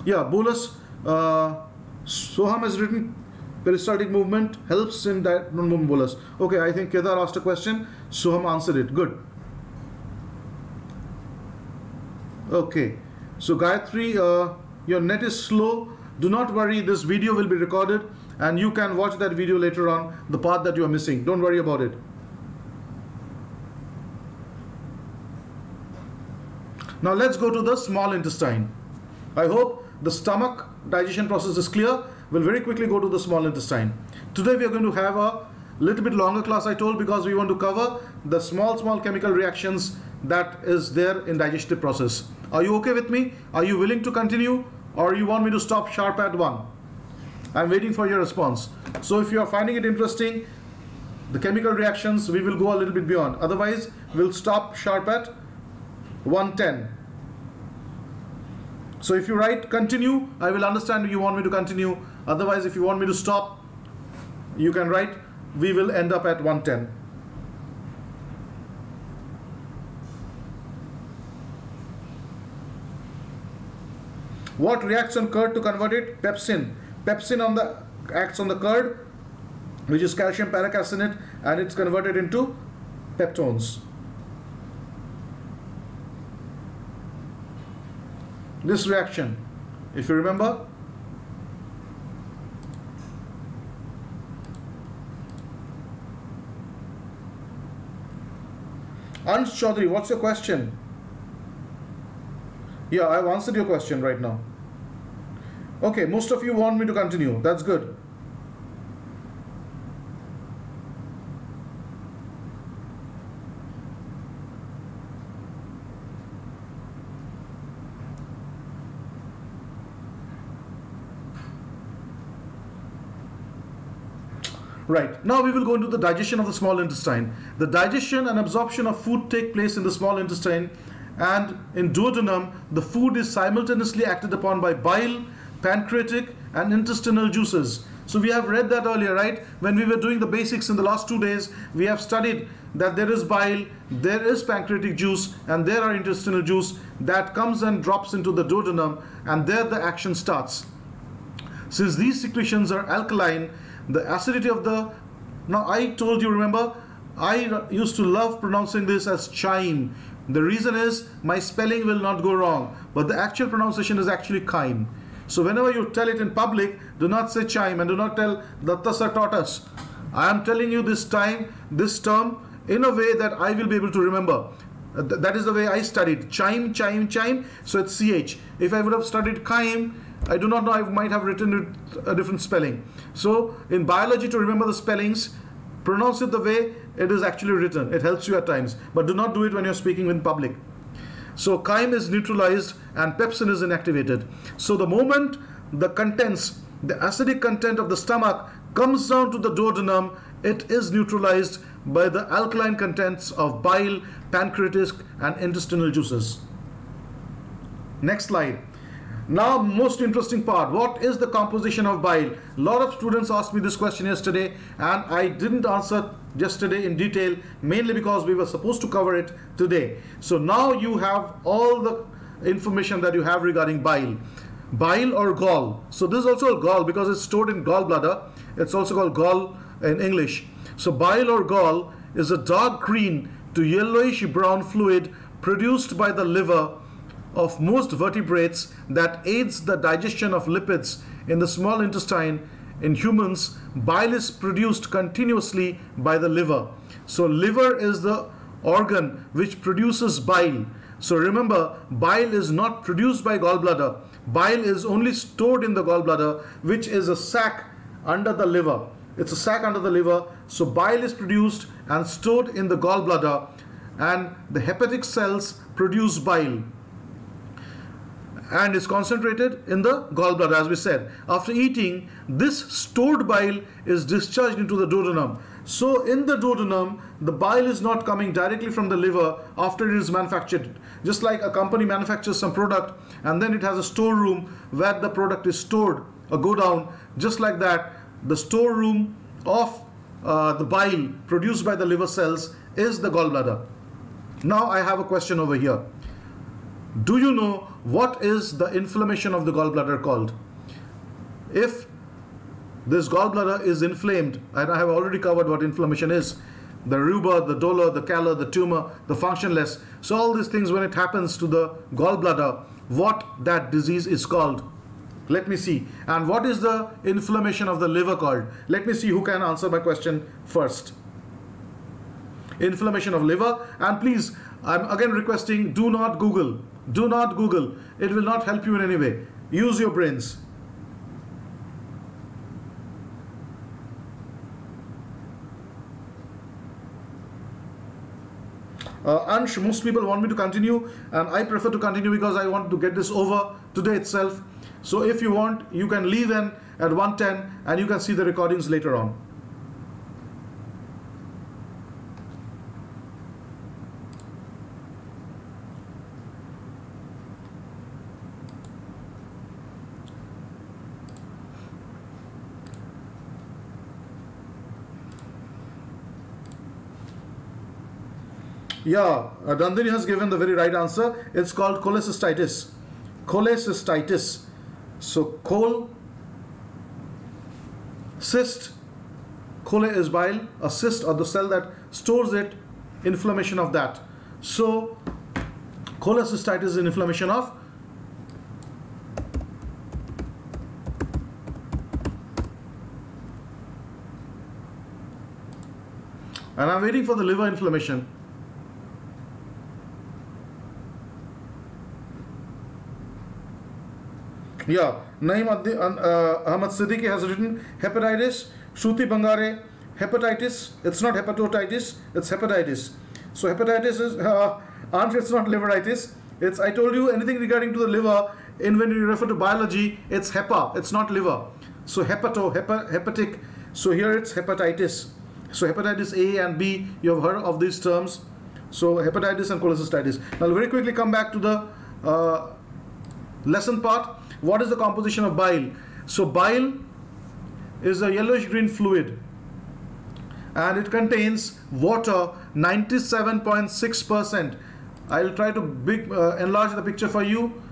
Yeah, bolus. Uh, Soham has written peristaltic movement helps in that non-movement bolus. Okay, I think Kedar asked a question. Soham answered it. Good. Okay. So Gayatri, uh, your net is slow. Do not worry. This video will be recorded and you can watch that video later on, the part that you are missing. Don't worry about it. Now let's go to the small intestine. I hope the stomach digestion process is clear. We'll very quickly go to the small intestine. Today we are going to have a little bit longer class I told because we want to cover the small small chemical reactions that is there in digestive process. Are you okay with me? Are you willing to continue or you want me to stop sharp at 1? I'm waiting for your response. So if you are finding it interesting, the chemical reactions, we will go a little bit beyond. Otherwise, we'll stop sharp at 110. So if you write continue, I will understand you want me to continue. Otherwise, if you want me to stop, you can write we will end up at 110. What reacts on curd to convert it? Pepsin. Pepsin on the acts on the curd, which is calcium paracaseinate, and it's converted into peptones. this reaction if you remember Ansh Chaudhary, what's your question? Yeah, I've answered your question right now. Okay, most of you want me to continue. That's good. Right, now we will go into the digestion of the small intestine. The digestion and absorption of food take place in the small intestine and in duodenum, the food is simultaneously acted upon by bile, pancreatic and intestinal juices. So we have read that earlier, right? When we were doing the basics in the last two days, we have studied that there is bile, there is pancreatic juice, and there are intestinal juice that comes and drops into the duodenum, and there the action starts. Since these secretions are alkaline, the acidity of the now I told you, remember, I used to love pronouncing this as chyme. The reason is my spelling will not go wrong, but the actual pronunciation is actually chyme. So whenever you tell it in public, do not say chime and do not tell Datta taught us. I am telling you this time, this term, in a way that I will be able to remember. Uh, that is the way I studied. Chime, chime, chime. So it's CH. If I would have studied chyme, I do not know, I might have written it a different spelling. So in biology, to remember the spellings, pronounce it the way it is actually written. It helps you at times. But do not do it when you're speaking in public. So chyme is neutralized and pepsin is inactivated. So the moment the contents, the acidic content of the stomach comes down to the duodenum, it is neutralized by the alkaline contents of bile, pancreatic and intestinal juices. Next slide. Now, most interesting part, what is the composition of bile? A lot of students asked me this question yesterday and I didn't answer yesterday in detail, mainly because we were supposed to cover it today. So now you have all the information that you have regarding bile. Bile or gall. So this is also a gall because it's stored in gallbladder. It's also called gall in English. So bile or gall is a dark green to yellowish brown fluid produced by the liver of most vertebrates that aids the digestion of lipids in the small intestine. In humans, bile is produced continuously by the liver. So liver is the organ which produces bile. So remember, bile is not produced by gallbladder. Bile is only stored in the gallbladder, which is a sac under the liver. It's a sac under the liver. So bile is produced and stored in the gallbladder and the hepatic cells produce bile and is concentrated in the gallbladder as we said. After eating, this stored bile is discharged into the duodenum. So in the duodenum, the bile is not coming directly from the liver after it is manufactured. Just like a company manufactures some product and then it has a storeroom where the product is stored, a go down, just like that, the storeroom of uh, the bile produced by the liver cells is the gallbladder. Now I have a question over here. Do you know what is the inflammation of the gallbladder called? If this gallbladder is inflamed, and I have already covered what inflammation is, the rubor, the dolor, the calor, the tumor, the functionless. So all these things when it happens to the gallbladder, what that disease is called. Let me see. And what is the inflammation of the liver called? Let me see who can answer my question first. Inflammation of liver. And please, I'm again requesting do not Google. Do not Google. It will not help you in any way. Use your brains. Uh, Ansh, most people want me to continue and I prefer to continue because I want to get this over today itself. So if you want, you can leave in at 110 and you can see the recordings later on. Yeah, uh, Dandini has given the very right answer. It's called cholecystitis. Cholecystitis. So chol, cyst, chole is bile, a cyst or the cell that stores it, inflammation of that. So cholecystitis is inflammation of and I'm waiting for the liver inflammation. Yeah, Naim uh, Ahmad Siddiqui has written hepatitis, Shruti Bangare, hepatitis. It's not hepatitis, it's hepatitis. So hepatitis is, uh, answer it's not liveritis. It's, I told you anything regarding to the liver, in when you refer to biology, it's hepa, it's not liver. So hepato, hepa, hepatic. So here it's hepatitis. So hepatitis A and B, you have heard of these terms. So hepatitis and cholecystitis. Now I'll very quickly come back to the uh, lesson part. What is the composition of bile? So bile is a yellowish green fluid and it contains water 97.6%. I'll try to big uh, enlarge the picture for you.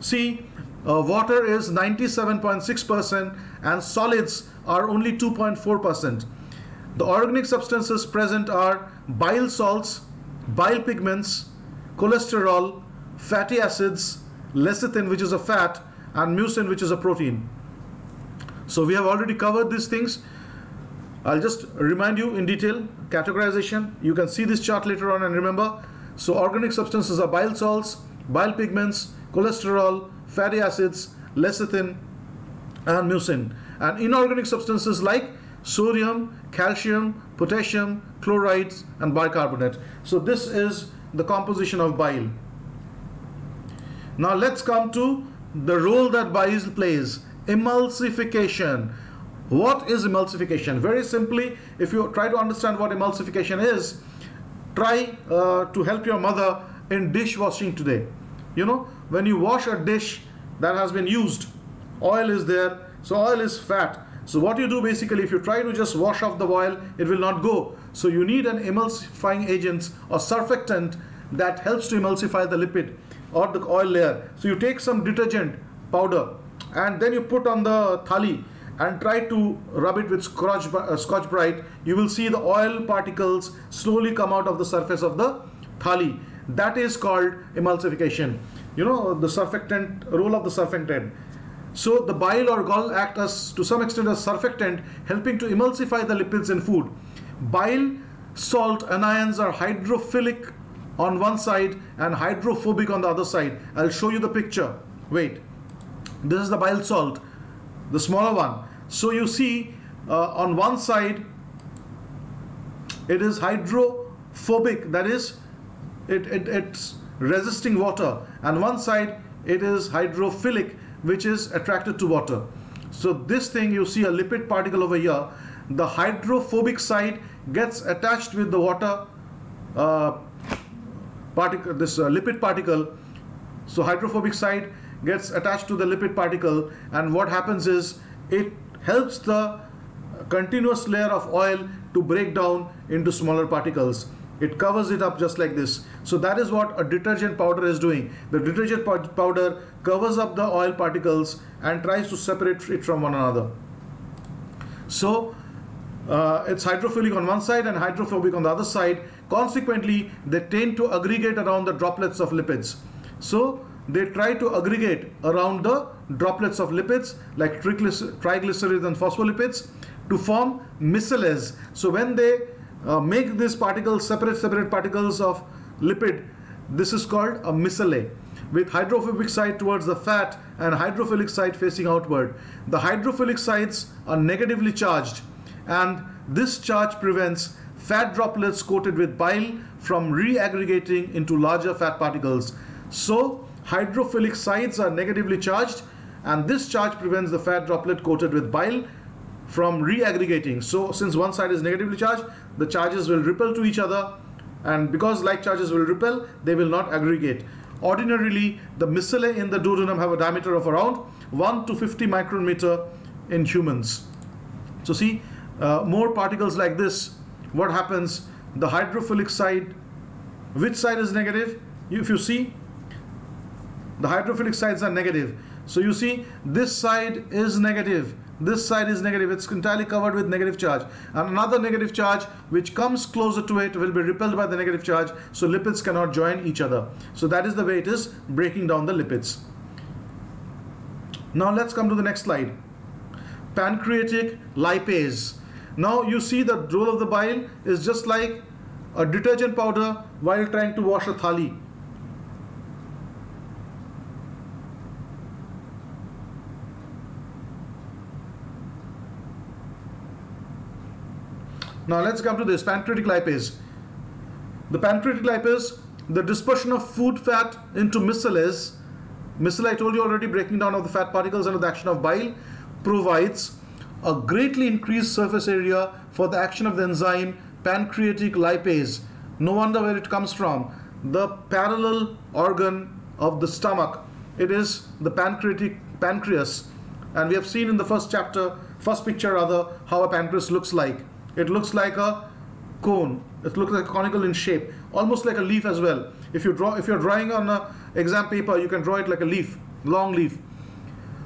See, uh, water is 97.6% and solids are only 2.4%. The organic substances present are bile salts, bile pigments, cholesterol, fatty acids, lecithin which is a fat and mucin which is a protein. So we have already covered these things. I'll just remind you in detail categorization. You can see this chart later on and remember. So organic substances are bile salts, bile pigments, cholesterol, fatty acids, lecithin, and mucin. And inorganic substances like sodium, calcium, potassium, chlorides, and bicarbonate. So this is the composition of bile. Now let's come to the role that bile plays. Emulsification. What is emulsification? Very simply, if you try to understand what emulsification is, try uh, to help your mother in dishwashing today. You know, when you wash a dish that has been used, oil is there, so oil is fat. So what you do basically, if you try to just wash off the oil, it will not go. So you need an emulsifying agent or surfactant that helps to emulsify the lipid or the oil layer. So you take some detergent powder and then you put on the thali and try to rub it with scotch, uh, Scotch-Brite. You will see the oil particles slowly come out of the surface of the thali. That is called emulsification. You know the surfactant role of the surfactant. So the bile or gall act as to some extent as surfactant helping to emulsify the lipids in food. Bile salt anions are hydrophilic on one side and hydrophobic on the other side. I'll show you the picture. Wait. This is the bile salt the smaller one. So you see uh, on one side it is hydrophobic. That is it, it it's resisting water. And one side it is hydrophilic which is attracted to water. So this thing you see a lipid particle over here. The hydrophobic side gets attached with the water uh, particle this uh, lipid particle. So hydrophobic side gets attached to the lipid particle and what happens is it helps the continuous layer of oil to break down into smaller particles. It covers it up just like this. So that is what a detergent powder is doing. The detergent powder covers up the oil particles and tries to separate it from one another. So uh, it's hydrophilic on one side and hydrophobic on the other side consequently they tend to aggregate around the droplets of lipids so they try to aggregate around the droplets of lipids like triglycerides and phospholipids to form micelles. So when they uh, make these particles, separate separate particles of lipid, this is called a micelle with hydrophobic side towards the fat and hydrophilic side facing outward. The hydrophilic sides are negatively charged and this charge prevents fat droplets coated with bile from re-aggregating into larger fat particles. So hydrophilic sides are negatively charged and this charge prevents the fat droplet coated with bile from re-aggregating. So since one side is negatively charged, the charges will repel to each other and because like charges will repel, they will not aggregate. Ordinarily, the micelle in the duodenum have a diameter of around 1 to 50 micrometer in humans. So see, uh, more particles like this, what happens? The hydrophilic side, which side is negative? If you see, the hydrophilic sides are negative. So you see this side is negative. This side is negative. It's entirely covered with negative charge. And another negative charge which comes closer to it will be repelled by the negative charge. So lipids cannot join each other. So that is the way it is breaking down the lipids. Now let's come to the next slide. Pancreatic lipase. Now you see the role of the bile is just like a detergent powder while trying to wash a thali Now let's come to this pancreatic lipase. The pancreatic lipase, the dispersion of food fat into micelles, micelle I told you already breaking down of the fat particles under the action of bile, provides a greatly increased surface area for the action of the enzyme pancreatic lipase. No wonder where it comes from. The parallel organ of the stomach. It is the pancreatic pancreas and we have seen in the first chapter, first picture rather, how a pancreas looks like. It looks like a cone. It looks like a conical in shape, almost like a leaf as well. If you draw, if you're drawing on a exam paper, you can draw it like a leaf, long leaf.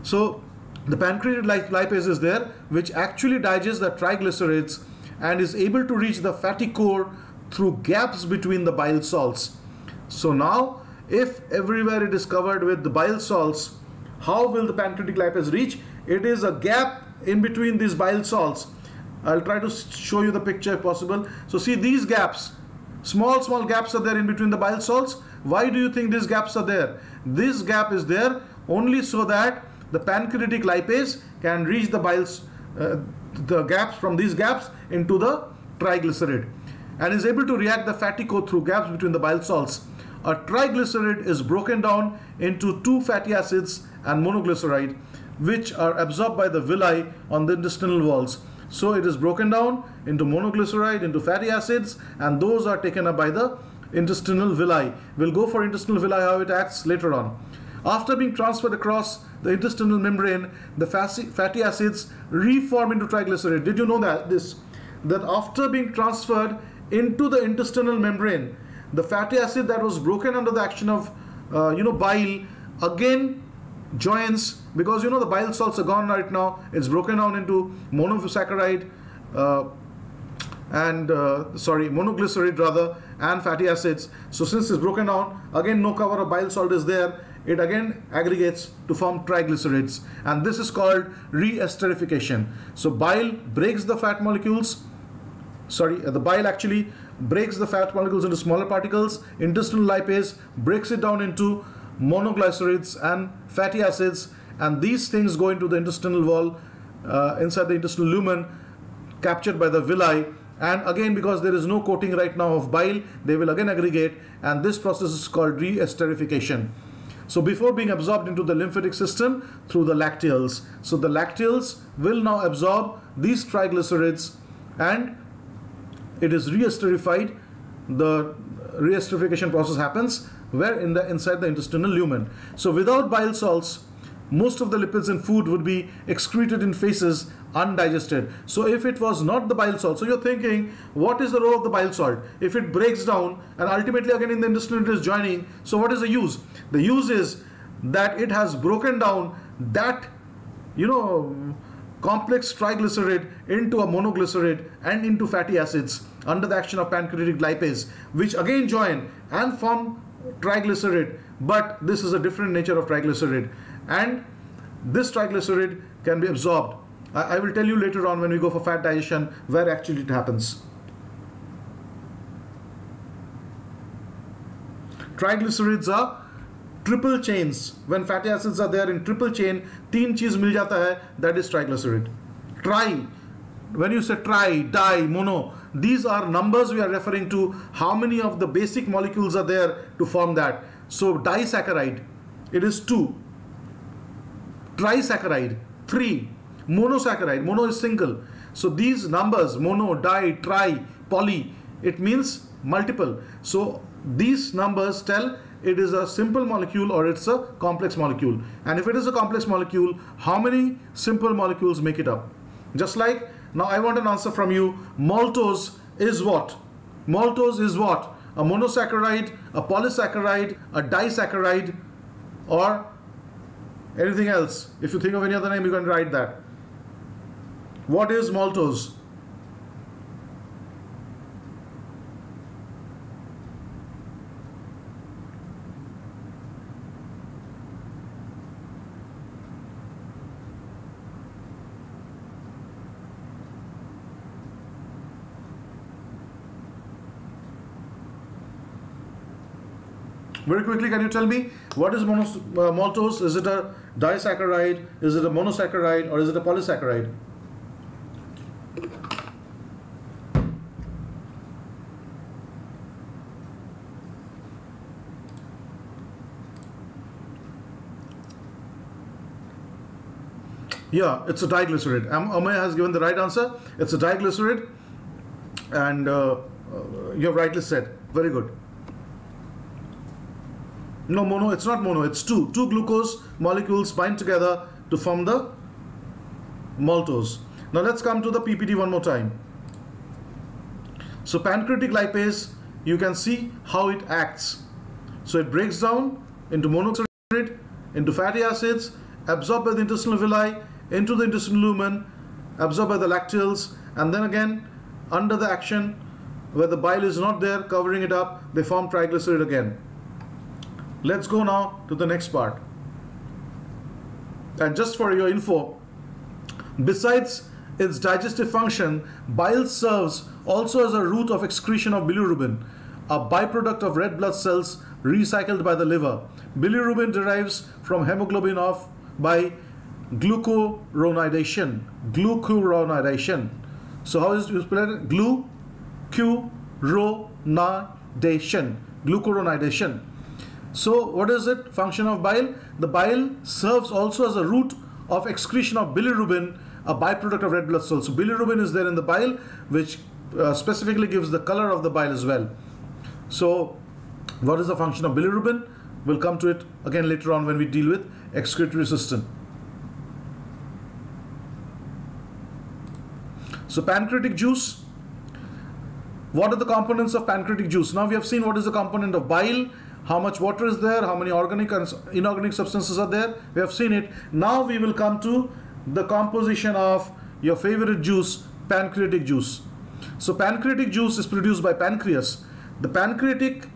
So the pancreatic lipase is there, which actually digests the triglycerides and is able to reach the fatty core through gaps between the bile salts. So now, if everywhere it is covered with the bile salts, how will the pancreatic lipase reach? It is a gap in between these bile salts. I'll try to show you the picture if possible. So see these gaps, small, small gaps are there in between the bile salts. Why do you think these gaps are there? This gap is there only so that the pancreatic lipase can reach the bile, uh, the gaps from these gaps into the triglyceride and is able to react the fatty coat through gaps between the bile salts. A triglyceride is broken down into two fatty acids and monoglyceride which are absorbed by the villi on the intestinal walls. So it is broken down into monoglyceride, into fatty acids and those are taken up by the intestinal villi. We'll go for intestinal villi how it acts later on. After being transferred across the intestinal membrane, the fatty acids reform into triglyceride. Did you know that this? That after being transferred into the intestinal membrane, the fatty acid that was broken under the action of uh, you know bile again joins because you know the bile salts are gone right now. It's broken down into monosaccharide. Uh, and uh, sorry monoglyceride rather and fatty acids so since it's broken down again no cover of bile salt is there it again aggregates to form triglycerides and this is called reesterification. So bile breaks the fat molecules, sorry, uh, the bile actually breaks the fat molecules into smaller particles, intestinal lipase breaks it down into monoglycerides and fatty acids and these things go into the intestinal wall uh, inside the intestinal lumen captured by the villi and again because there is no coating right now of bile they will again aggregate and this process is called reesterification. So before being absorbed into the lymphatic system through the lacteals. So the lacteals will now absorb these triglycerides and it is reesterified. The reesterification process happens where in the inside the intestinal lumen. So without bile salts, most of the lipids in food would be excreted in feces undigested. So if it was not the bile salt, so you're thinking, what is the role of the bile salt? If it breaks down and ultimately again in the intestine it is joining, so what is the use? The use is that it has broken down that, you know, complex triglyceride into a monoglyceride and into fatty acids under the action of pancreatic lipase, which again join and form triglyceride, but this is a different nature of triglyceride. And this triglyceride can be absorbed I, I will tell you later on when we go for fat digestion where actually it happens. Triglycerides are triple chains. When fatty acids are there in triple chain, तीन चीज मिल जाता है that is triglyceride. Tri, when you say tri, di, mono, these are numbers we are referring to how many of the basic molecules are there to form that. So disaccharide, it is two. Trisaccharide, three monosaccharide mono is single. So these numbers mono di tri poly it means multiple. So these numbers tell it is a simple molecule or it's a complex molecule. And if it is a complex molecule how many simple molecules make it up? Just like now I want an answer from you. Maltose is what? Maltose is what? A monosaccharide a polysaccharide a disaccharide or anything else. If you think of any other name you can write that what is maltose? Very quickly, can you tell me what is monos, uh, maltose? Is it a disaccharide? Is it a monosaccharide? Or is it a polysaccharide? Yeah, it's a diglyceride. Amaya has given the right answer. It's a diglyceride. And uh, uh, you have rightly said. Very good. No, mono, it's not mono, it's two. Two glucose molecules bind together to form the maltose. Now let's come to the PPT one more time. So pancreatic lipase, you can see how it acts. So it breaks down into monosaccharide, into fatty acids, absorbed by the intestinal villi, into the intestinal lumen, absorbed by the lacteals, and then again under the action where the bile is not there covering it up, they form triglyceride again. Let's go now to the next part. And just for your info, besides its digestive function, bile serves also as a route of excretion of bilirubin, a byproduct of red blood cells recycled by the liver. Bilirubin derives from hemoglobin of by glucuronidation. Glucuronidation. So how is it spelled? Glucuronidation. Glucuronidation. So what is it? Function of bile? The bile serves also as a route of excretion of bilirubin, a byproduct of red blood cells. So bilirubin is there in the bile, which uh, specifically gives the color of the bile as well. So what is the function of bilirubin? We'll come to it again later on when we deal with excretory system. So pancreatic juice. What are the components of pancreatic juice? Now we have seen what is the component of bile, how much water is there, how many organic and inorganic substances are there. We have seen it. Now we will come to the composition of your favorite juice, pancreatic juice. So pancreatic juice is produced by pancreas. The pancreatic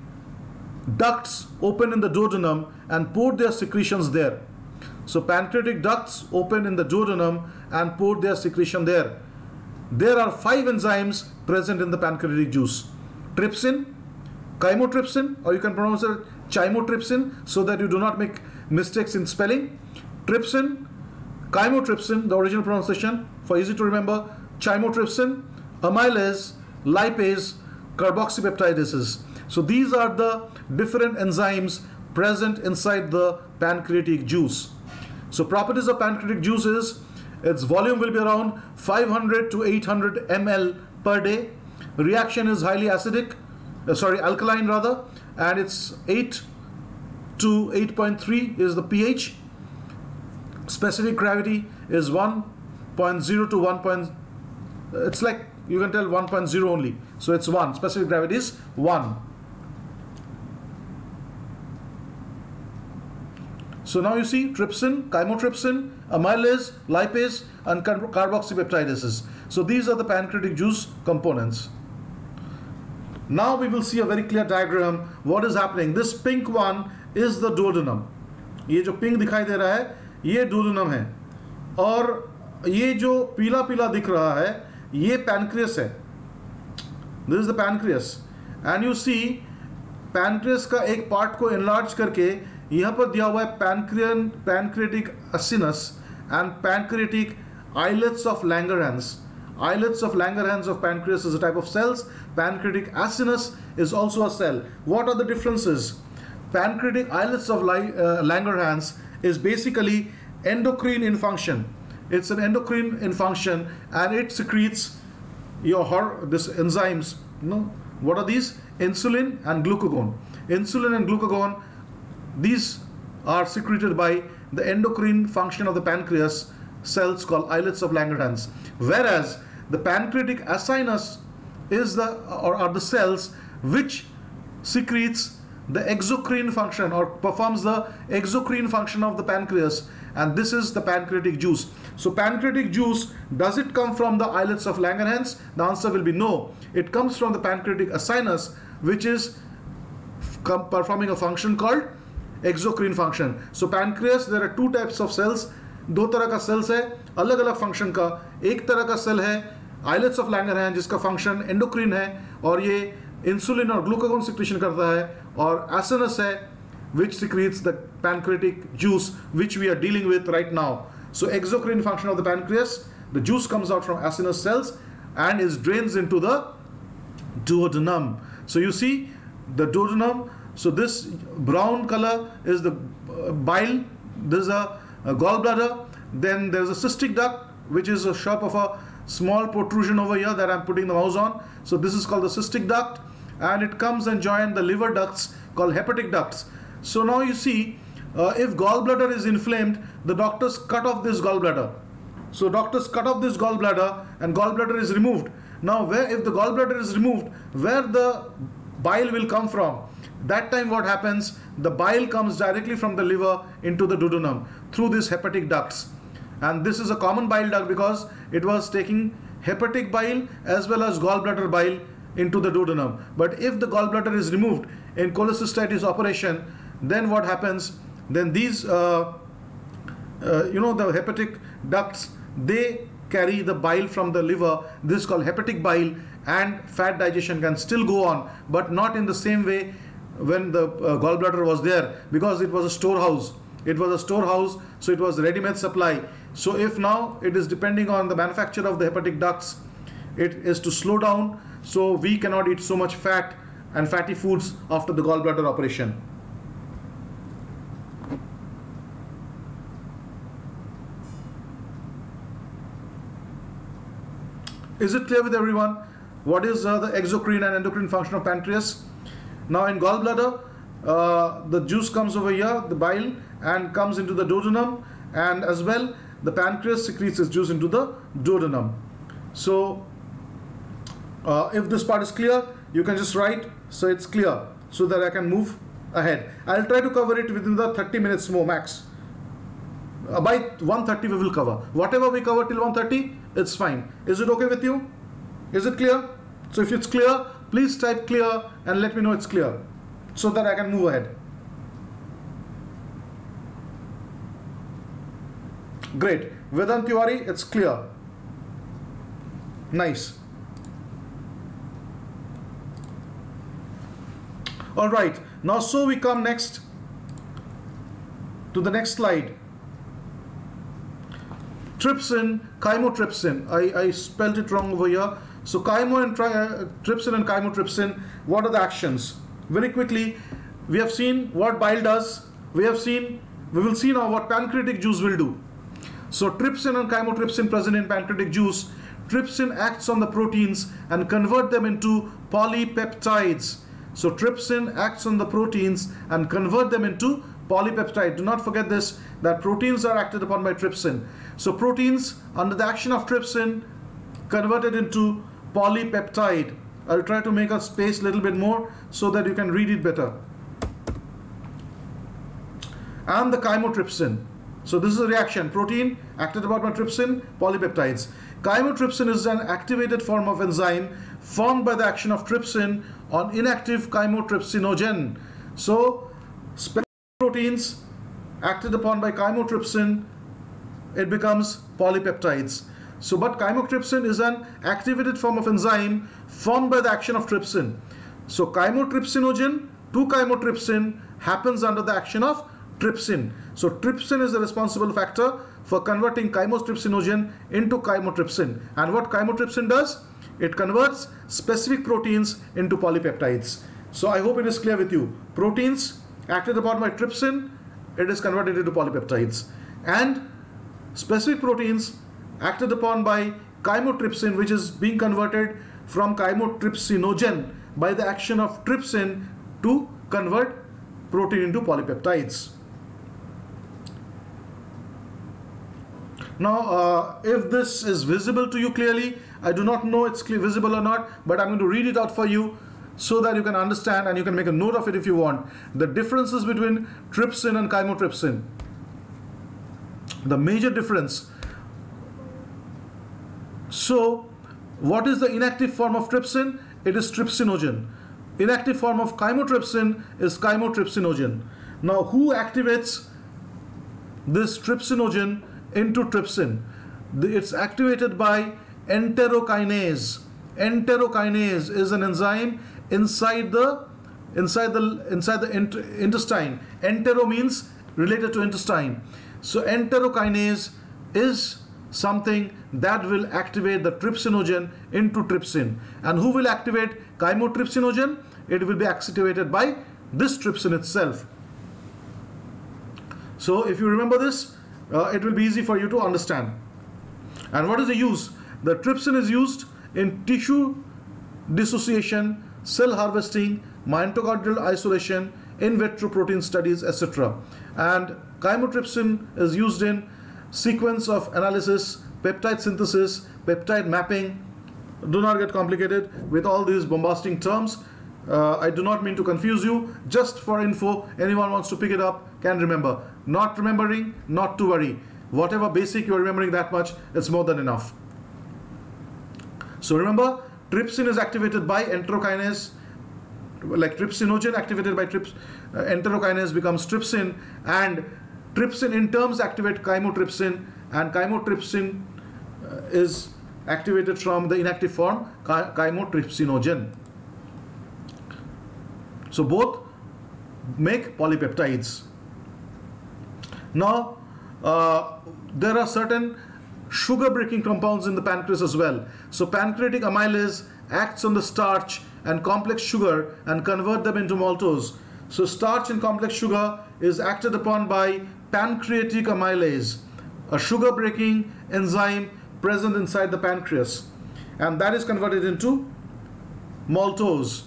ducts open in the duodenum and pour their secretions there. So pancreatic ducts open in the duodenum and pour their secretion there. There are five enzymes present in the pancreatic juice. Trypsin, chymotrypsin or you can pronounce it chymotrypsin so that you do not make mistakes in spelling. Trypsin, chymotrypsin, the original pronunciation for easy to remember, chymotrypsin, amylase, lipase, carboxypeptidases. So these are the different enzymes present inside the pancreatic juice. So properties of pancreatic juice is its volume will be around 500 to 800 ml per day. Reaction is highly acidic uh, sorry alkaline rather and it's 8 to 8.3 is the pH specific gravity is 1.0 to 1. Point, it's like you can tell 1.0 only so it's 1 specific gravity is 1 so now you see trypsin chymotrypsin amylase lipase and carboxypeptidases so these are the pancreatic juice components now we will see a very clear diagram what is happening. This pink one is the duodenum. ये जो pink दिखाई दे रहा है ये डोडोनम है और ये जो पीला पीला दिख रहा है ये पैनक्रियस है this is the pancreas and you see pancreas का एक पार्ट को एनलार्ज करके यहाँ पर दिया हुआ है पैनक्रियन pancreatic असिनस and pancreatic islets of Langerhans Islets of Langerhans of pancreas is a type of cells. Pancreatic acinus is also a cell. What are the differences? Pancreatic islets of uh, Langerhans is basically endocrine in function. It's an endocrine in function and it secretes your this enzymes. You know, what are these? Insulin and glucagon. Insulin and glucagon, these are secreted by the endocrine function of the pancreas cells called islets of Langerhans. Whereas the pancreatic acinus is the or are the cells which secretes the exocrine function or performs the exocrine function of the pancreas and this is the pancreatic juice. So pancreatic juice, does it come from the islets of Langerhans? The answer will be no. It comes from the pancreatic acinus which is performing a function called exocrine function so pancreas there are two types of cells दो तरह का sales है अलग अलग function का। एक तरह का सेल है आइलेट्स ऑफ़ लैंगर हैं, जिसका फ़ंक्शन एंडोक्रीन है, और ये इंसुलिन और ग्लूकोगोन सिक्रीशन करता है, और एसनस है which secretes the pancreatic juice which we are dealing with right now so exocrine function of the pancreas the juice comes out from acinus cells and is drains into the duodenum so you see the duodenum so this brown color is the uh, bile, this is a a gallbladder. Then there's a cystic duct, which is a shape of a small protrusion over here that I'm putting the mouse on. So this is called the cystic duct and it comes and join the liver ducts called hepatic ducts. So now you see, uh, if gallbladder is inflamed, the doctors cut off this gallbladder. So doctors cut off this gallbladder and gallbladder is removed. Now where if the gallbladder is removed, where the bile will come from? That time what happens? The bile comes directly from the liver into the duodenum through these hepatic ducts. And this is a common bile duct because it was taking hepatic bile as well as gallbladder bile into the duodenum. But if the gallbladder is removed in cholecystitis operation, then what happens? Then these, uh, uh, you know, the hepatic ducts, they carry the bile from the liver. This is called hepatic bile and fat digestion can still go on, but not in the same way when the uh, gallbladder was there because it was a storehouse. It was a storehouse, so it was ready-made supply. So if now it is depending on the manufacture of the hepatic ducts, it is to slow down so we cannot eat so much fat and fatty foods after the gallbladder operation. Is it clear with everyone? What is uh, the exocrine and endocrine function of pancreas? Now in gallbladder, uh, the juice comes over here, the bile, and comes into the duodenum, and as well, the pancreas secretes its juice into the duodenum. So uh, if this part is clear, you can just write so it's clear so that I can move ahead. I'll try to cover it within the 30 minutes more max. Uh, by 1.30 we will cover. Whatever we cover till 1.30, it's fine. Is it okay with you? Is it clear? So if it's clear, please type clear and let me know it's clear so that I can move ahead. Great. Vedant Tiwari, it's clear. Nice. All right, now so we come next to the next slide. Trypsin, chymotrypsin. I, I spelled it wrong over here. So chymo and tri, uh, trypsin and chymotrypsin, what are the actions? Very quickly, we have seen what bile does. We have seen, we will see now what pancreatic juice will do. So trypsin and chymotrypsin present in pancreatic juice. Trypsin acts on the proteins and convert them into polypeptides so trypsin acts on the proteins and convert them into polypeptide. Do not forget this, that proteins are acted upon by trypsin. So proteins under the action of trypsin converted into polypeptide. I'll try to make a space a little bit more so that you can read it better. And the chymotrypsin. So this is a reaction. Protein acted upon by trypsin, polypeptides. Chymotrypsin is an activated form of enzyme formed by the action of trypsin on inactive chymotrypsinogen. So, proteins acted upon by chymotrypsin, it becomes polypeptides. So, but chymotrypsin is an activated form of enzyme formed by the action of trypsin. So, chymotrypsinogen to chymotrypsin happens under the action of trypsin. So, trypsin is the responsible factor for converting chymotrypsinogen into chymotrypsin. And what chymotrypsin does? It converts specific proteins into polypeptides. So I hope it is clear with you. Proteins acted upon by trypsin, it is converted into polypeptides. And specific proteins acted upon by chymotrypsin, which is being converted from chymotrypsinogen by the action of trypsin to convert protein into polypeptides. Now, uh, if this is visible to you clearly, I do not know it's visible or not, but I'm going to read it out for you so that you can understand and you can make a note of it if you want. The differences between trypsin and chymotrypsin. The major difference. So, what is the inactive form of trypsin? It is trypsinogen. Inactive form of chymotrypsin is chymotrypsinogen. Now, who activates this trypsinogen into trypsin. It's activated by enterokinase. Enterokinase is an enzyme inside the inside the inside the intestine. Entero means related to intestine. So enterokinase is something that will activate the trypsinogen into trypsin. And who will activate chymotrypsinogen? It will be activated by this trypsin itself. So if you remember this, uh, it will be easy for you to understand. And what is the use? The trypsin is used in tissue dissociation, cell harvesting, mitochondrial isolation, in vitro protein studies, etc. And chymotrypsin is used in sequence of analysis, peptide synthesis, peptide mapping. Do not get complicated with all these bombastic terms. Uh, I do not mean to confuse you. Just for info, anyone wants to pick it up can remember. Not remembering, not to worry. Whatever basic you are remembering that much, it's more than enough. So remember, trypsin is activated by enterokinase, like trypsinogen activated by trips, uh, enterokinase becomes trypsin, and trypsin in terms activate chymotrypsin, and chymotrypsin uh, is activated from the inactive form chymotrypsinogen. So both make polypeptides. Now, uh, there are certain sugar breaking compounds in the pancreas as well. So pancreatic amylase acts on the starch and complex sugar and convert them into maltose. So starch and complex sugar is acted upon by pancreatic amylase, a sugar breaking enzyme present inside the pancreas. And that is converted into maltose.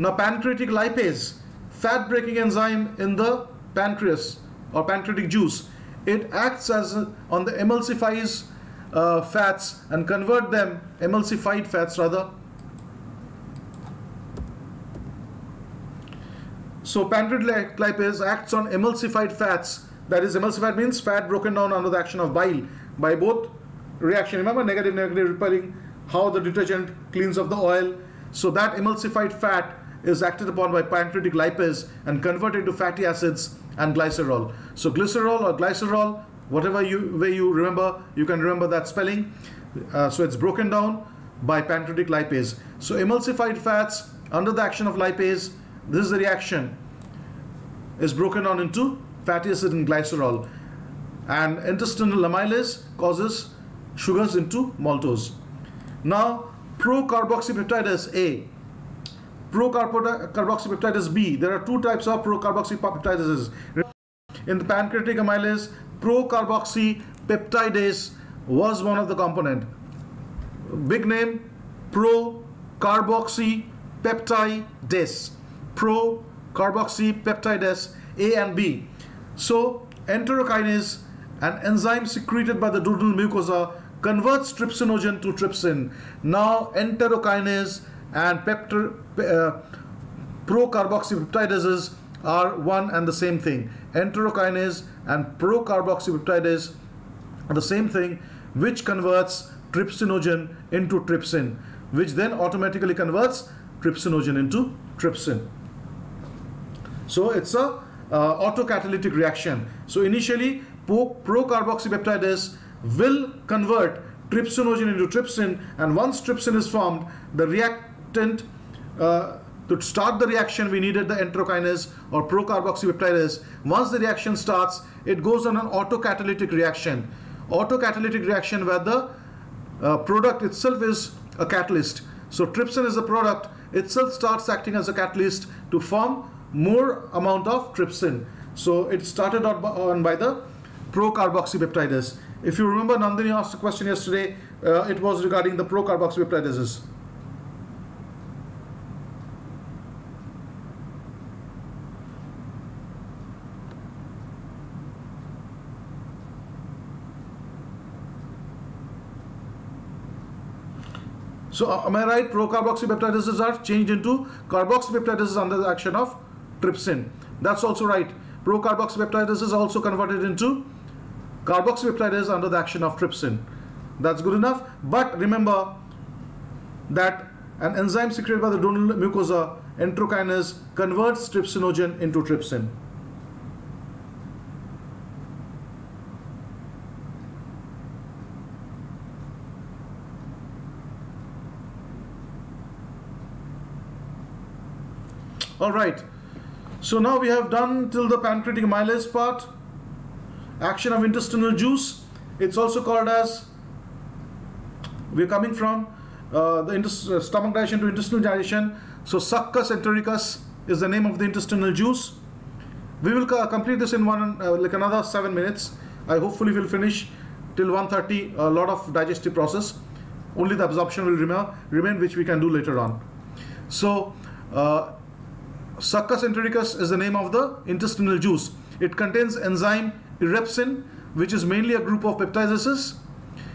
Now pancreatic lipase, fat breaking enzyme in the pancreas or pancreatic juice it acts as a, on the emulsifies uh, fats and convert them emulsified fats rather so pancreatic lipase acts on emulsified fats that is emulsified means fat broken down under the action of bile by both reaction remember negative negative repelling how the detergent cleans off the oil so that emulsified fat is acted upon by pancreatic lipase and converted to fatty acids and glycerol. So glycerol or glycerol, whatever you way you remember, you can remember that spelling. Uh, so it's broken down by pancreatic lipase. So emulsified fats under the action of lipase, this is the reaction, is broken down into fatty acid and glycerol. And intestinal amylase causes sugars into maltose. Now, procarboxypeptidase A procarboxypeptidase B. There are two types of procarboxypeptidases. In the pancreatic amylase, procarboxypeptidase was one of the component. Big name, procarboxypeptidase. Procarboxypeptidase A and B. So, enterokinase, an enzyme secreted by the duodenal mucosa, converts trypsinogen to trypsin. Now, enterokinase and peptide uh, procarboxypeptidases are one and the same thing. Enterokinase and procarboxypeptidase are the same thing which converts trypsinogen into trypsin which then automatically converts trypsinogen into trypsin. So it's a uh, autocatalytic reaction. So initially pro procarboxypeptidase will convert trypsinogen into trypsin and once trypsin is formed the reactant uh, to start the reaction we needed the enterokinase or procarboxypeptidase. Once the reaction starts it goes on an autocatalytic reaction. Autocatalytic reaction where the uh, product itself is a catalyst. So trypsin is the product. Itself starts acting as a catalyst to form more amount of trypsin. So it started out on by the procarboxypeptidase. If you remember Nandini asked a question yesterday uh, it was regarding the procarboxypeptidases. So uh, am I right? Procarboxypeptidases are changed into carboxypeptidases under the action of trypsin. That's also right. Procarboxypeptidases is also converted into carboxypeptidase under the action of trypsin. That's good enough. But remember that an enzyme secreted by the duodenal mucosa, enterokinase, converts trypsinogen into trypsin. All right. So now we have done till the pancreatic amylase part. Action of intestinal juice. It's also called as, we're coming from uh, the uh, stomach digestion to intestinal digestion. So succus entericus is the name of the intestinal juice. We will complete this in one, uh, like another seven minutes. I hopefully will finish till 1.30, a lot of digestive process. Only the absorption will remain, remain which we can do later on. So uh, Succus entericus is the name of the intestinal juice. It contains enzyme erepsin, which is mainly a group of peptidases.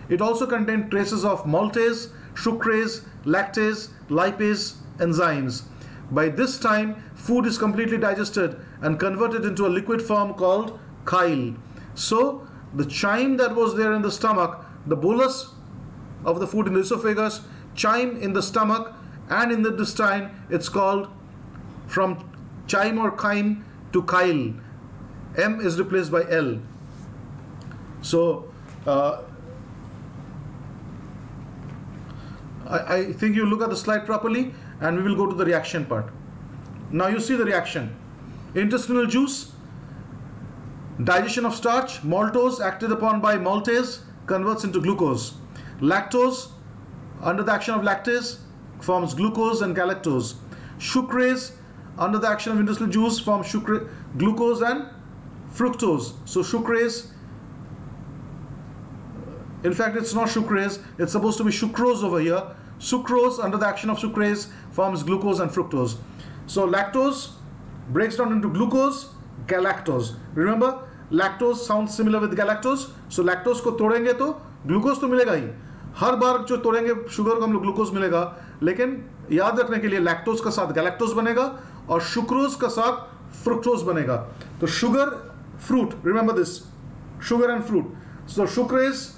It also contains traces of maltase, sucrase, lactase, lipase, enzymes. By this time, food is completely digested and converted into a liquid form called chyle. So, the chyme that was there in the stomach, the bolus of the food in the esophagus, chyme in the stomach and in the intestine, it's called from chyme or chyme to chyle. M is replaced by L. So, uh, I, I think you look at the slide properly and we will go to the reaction part. Now you see the reaction. Intestinal juice, digestion of starch, maltose acted upon by maltase converts into glucose. Lactose, under the action of lactase, forms glucose and galactose. Sucrase, under the action of intestinal juice, forms sucra glucose and fructose. So sucrase, in fact, it's not sucrase, it's supposed to be sucrose over here. Sucrose, under the action of sucrase, forms glucose and fructose. So lactose breaks down into glucose, galactose. Remember, lactose sounds similar with galactose. So lactose को तोड़ेंगे तो glucose तो मिलेगा ही हर बार जो तोड़ेंगे sugar को हम लोग ग्लूकोज मिलेगा लेकिन याद रखने के लिए लैक्टोज का साथ गैलेक्टोज बनेगा Or शुक्रोज का साथ फ्रुक्टोज बनेगा sugar, fruit. Remember this, sugar and fruit. So sucrase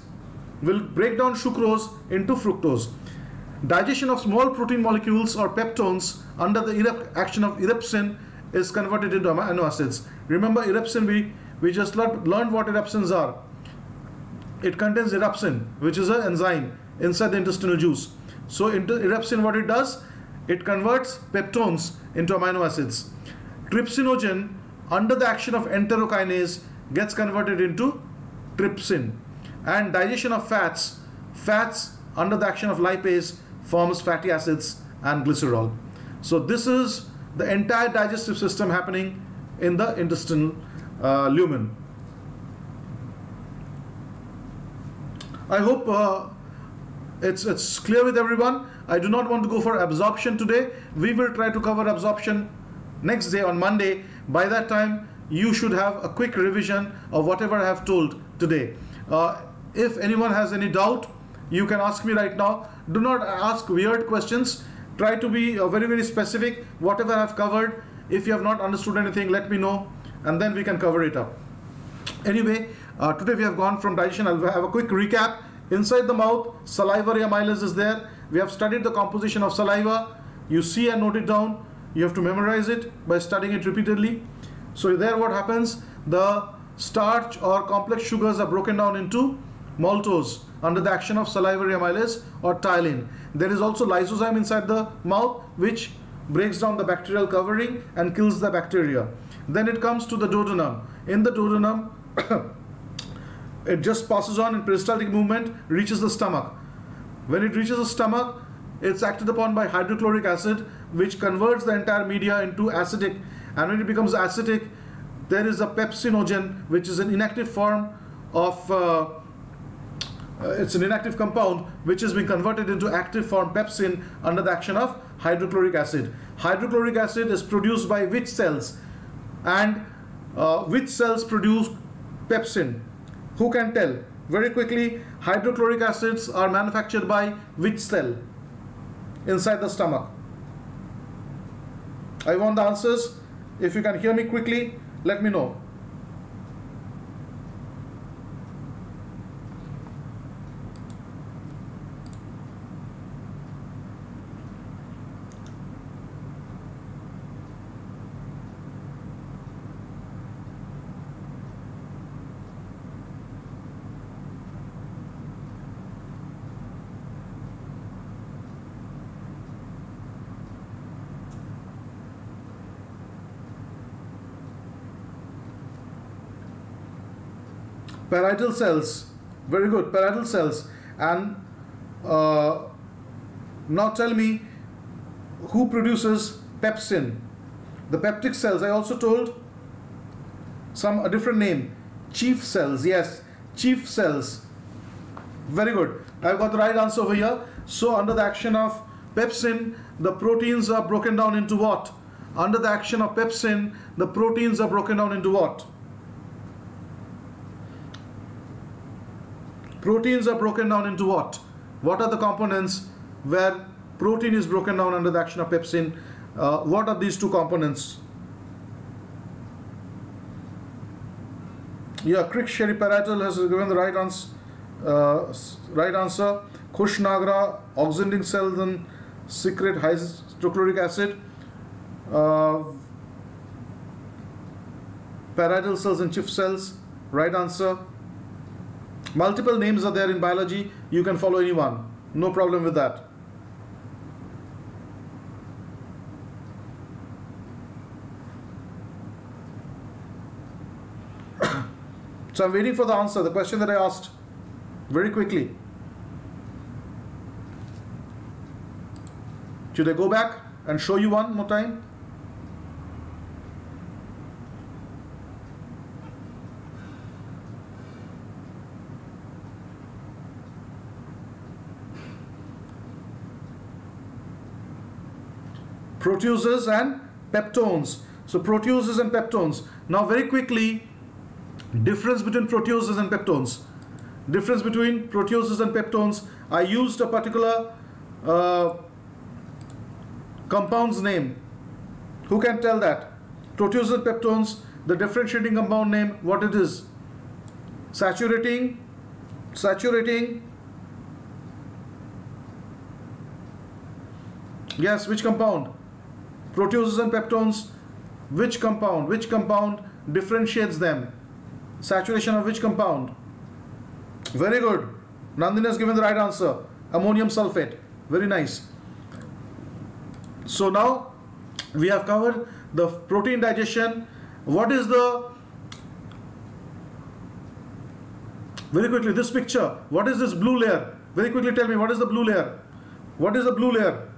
will break down sucrose into fructose. Digestion of small protein molecules or peptones under the action of erepsin is converted into amino acids. Remember erepsin, we, we just learned what erepsins are. It contains erepsin, which is an enzyme inside the intestinal juice. So erepsin, what it does, it converts peptones into amino acids. Trypsinogen under the action of enterokinase gets converted into trypsin. And digestion of fats fats under the action of lipase forms fatty acids and glycerol. So this is the entire digestive system happening in the intestinal uh, lumen. I hope uh, it's it's clear with everyone i do not want to go for absorption today we will try to cover absorption next day on monday by that time, you should have a quick revision of whatever I have told today. Uh, if anyone has any doubt, you can ask me right now. Do not ask weird questions. Try to be uh, very, very specific. Whatever I have covered, if you have not understood anything, let me know, and then we can cover it up. Anyway, uh, today we have gone from digestion. I'll have a quick recap. Inside the mouth, salivary amylase is there. We have studied the composition of saliva. You see and note it down. You have to memorize it by studying it repeatedly. So there what happens, the starch or complex sugars are broken down into maltose under the action of salivary amylase or ptyalin. There is also lysozyme inside the mouth which breaks down the bacterial covering and kills the bacteria. Then it comes to the duodenum. In the duodenum, it just passes on in peristaltic movement, reaches the stomach. When it reaches the stomach, it's acted upon by hydrochloric acid which converts the entire media into acidic and when it becomes acidic there is a pepsinogen which is an inactive form of uh, uh, it's an inactive compound which is being converted into active form pepsin under the action of hydrochloric acid. Hydrochloric acid is produced by which cells and uh, which cells produce pepsin? Who can tell? Very quickly, hydrochloric acids are manufactured by which cell inside the stomach? I want the answers. If you can hear me quickly, let me know. Parietal cells very good parietal cells. And uh, now tell me who produces pepsin. The peptic cells I also told some a different name chief cells yes chief cells. Very good. I've got the right answer over here. So under the action of pepsin the proteins are broken down into what? Under the action of pepsin the proteins are broken down into what Proteins are broken down into what? What are the components where protein is broken down under the action of pepsin? Uh, what are these two components? Yeah, Crick Sherry Paratal has given the right answer. Uh, right answer. Kushnagra, oxidizing cells and secrete hydrochloric acid. Uh, parietal cells and Schiff cells. Right answer. Multiple names are there in biology. You can follow anyone. No problem with that. so I'm waiting for the answer, the question that I asked very quickly. Should I go back and show you one more time? Proteases and peptones. So proteoses and peptones. Now very quickly, difference between proteoses and peptones. Difference between proteoses and peptones. I used a particular uh, compound's name. Who can tell that? Proteoses and peptones, the differentiating compound name, what it is? Saturating, saturating, Yes, which compound? Proteases and peptones, which compound, which compound differentiates them? Saturation of which compound? Very good. Nandini has given the right answer. Ammonium sulfate. Very nice. So now we have covered the protein digestion. What is the very quickly this picture what is this blue layer very quickly tell me what is the blue layer what is the blue layer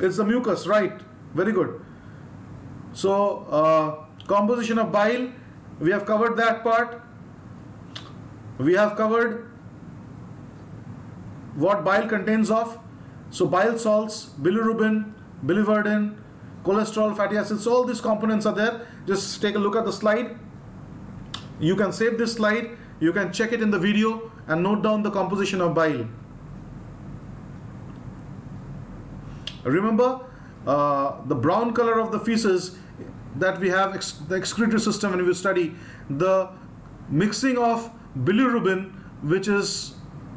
it's the mucus, right? Very good. So, uh, composition of bile, we have covered that part. We have covered what bile contains of. So, bile salts, bilirubin, biliverdin, cholesterol, fatty acids, all these components are there. Just take a look at the slide. You can save this slide. You can check it in the video and note down the composition of bile. Remember uh, the brown color of the feces that we have the excretory system when we study the mixing of bilirubin which is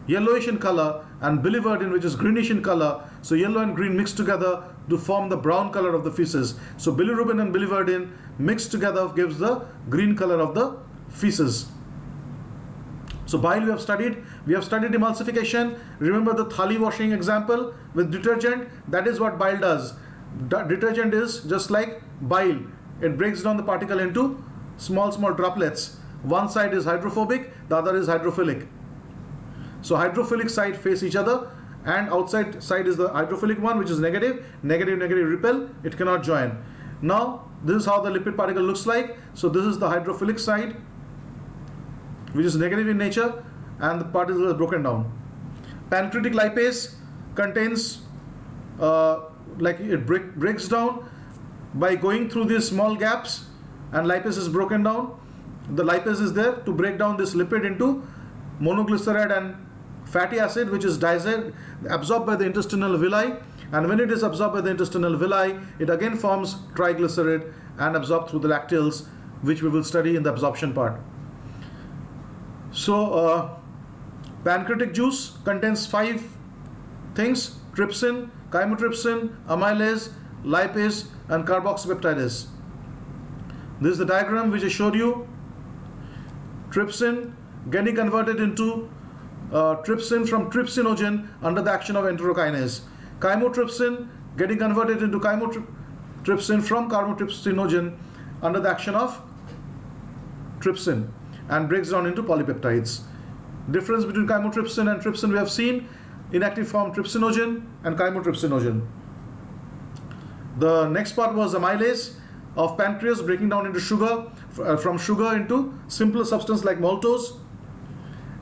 yellowish in color and biliverdin which is greenish in color so yellow and green mixed together to form the brown color of the feces so bilirubin and biliverdin mixed together gives the green color of the feces so bile we have studied. We have studied emulsification. Remember the thali washing example with detergent. That is what bile does. detergent is just like bile. It breaks down the particle into small, small droplets. One side is hydrophobic, the other is hydrophilic. So hydrophilic side face each other and outside side is the hydrophilic one which is negative. Negative, negative repel. It cannot join. Now this is how the lipid particle looks like. So this is the hydrophilic side which is negative in nature and the particles are broken down. Pancreatic lipase contains uh, like it break, breaks down by going through these small gaps and lipase is broken down. The lipase is there to break down this lipid into monoglyceride and fatty acid which is absorbed by the intestinal villi and when it is absorbed by the intestinal villi it again forms triglyceride and absorbed through the lacteals which we will study in the absorption part. So uh, pancreatic juice contains five things, trypsin, chymotrypsin, amylase, lipase and carboxypeptidase. This is the diagram which I showed you. Trypsin getting converted into uh, trypsin from trypsinogen under the action of enterokinase. Chymotrypsin getting converted into chymotrypsin from chymotrypsinogen under the action of trypsin and breaks down into polypeptides. Difference between chymotrypsin and trypsin we have seen. Inactive form trypsinogen and chymotrypsinogen. The next part was amylase of pancreas breaking down into sugar uh, from sugar into simpler substance like maltose.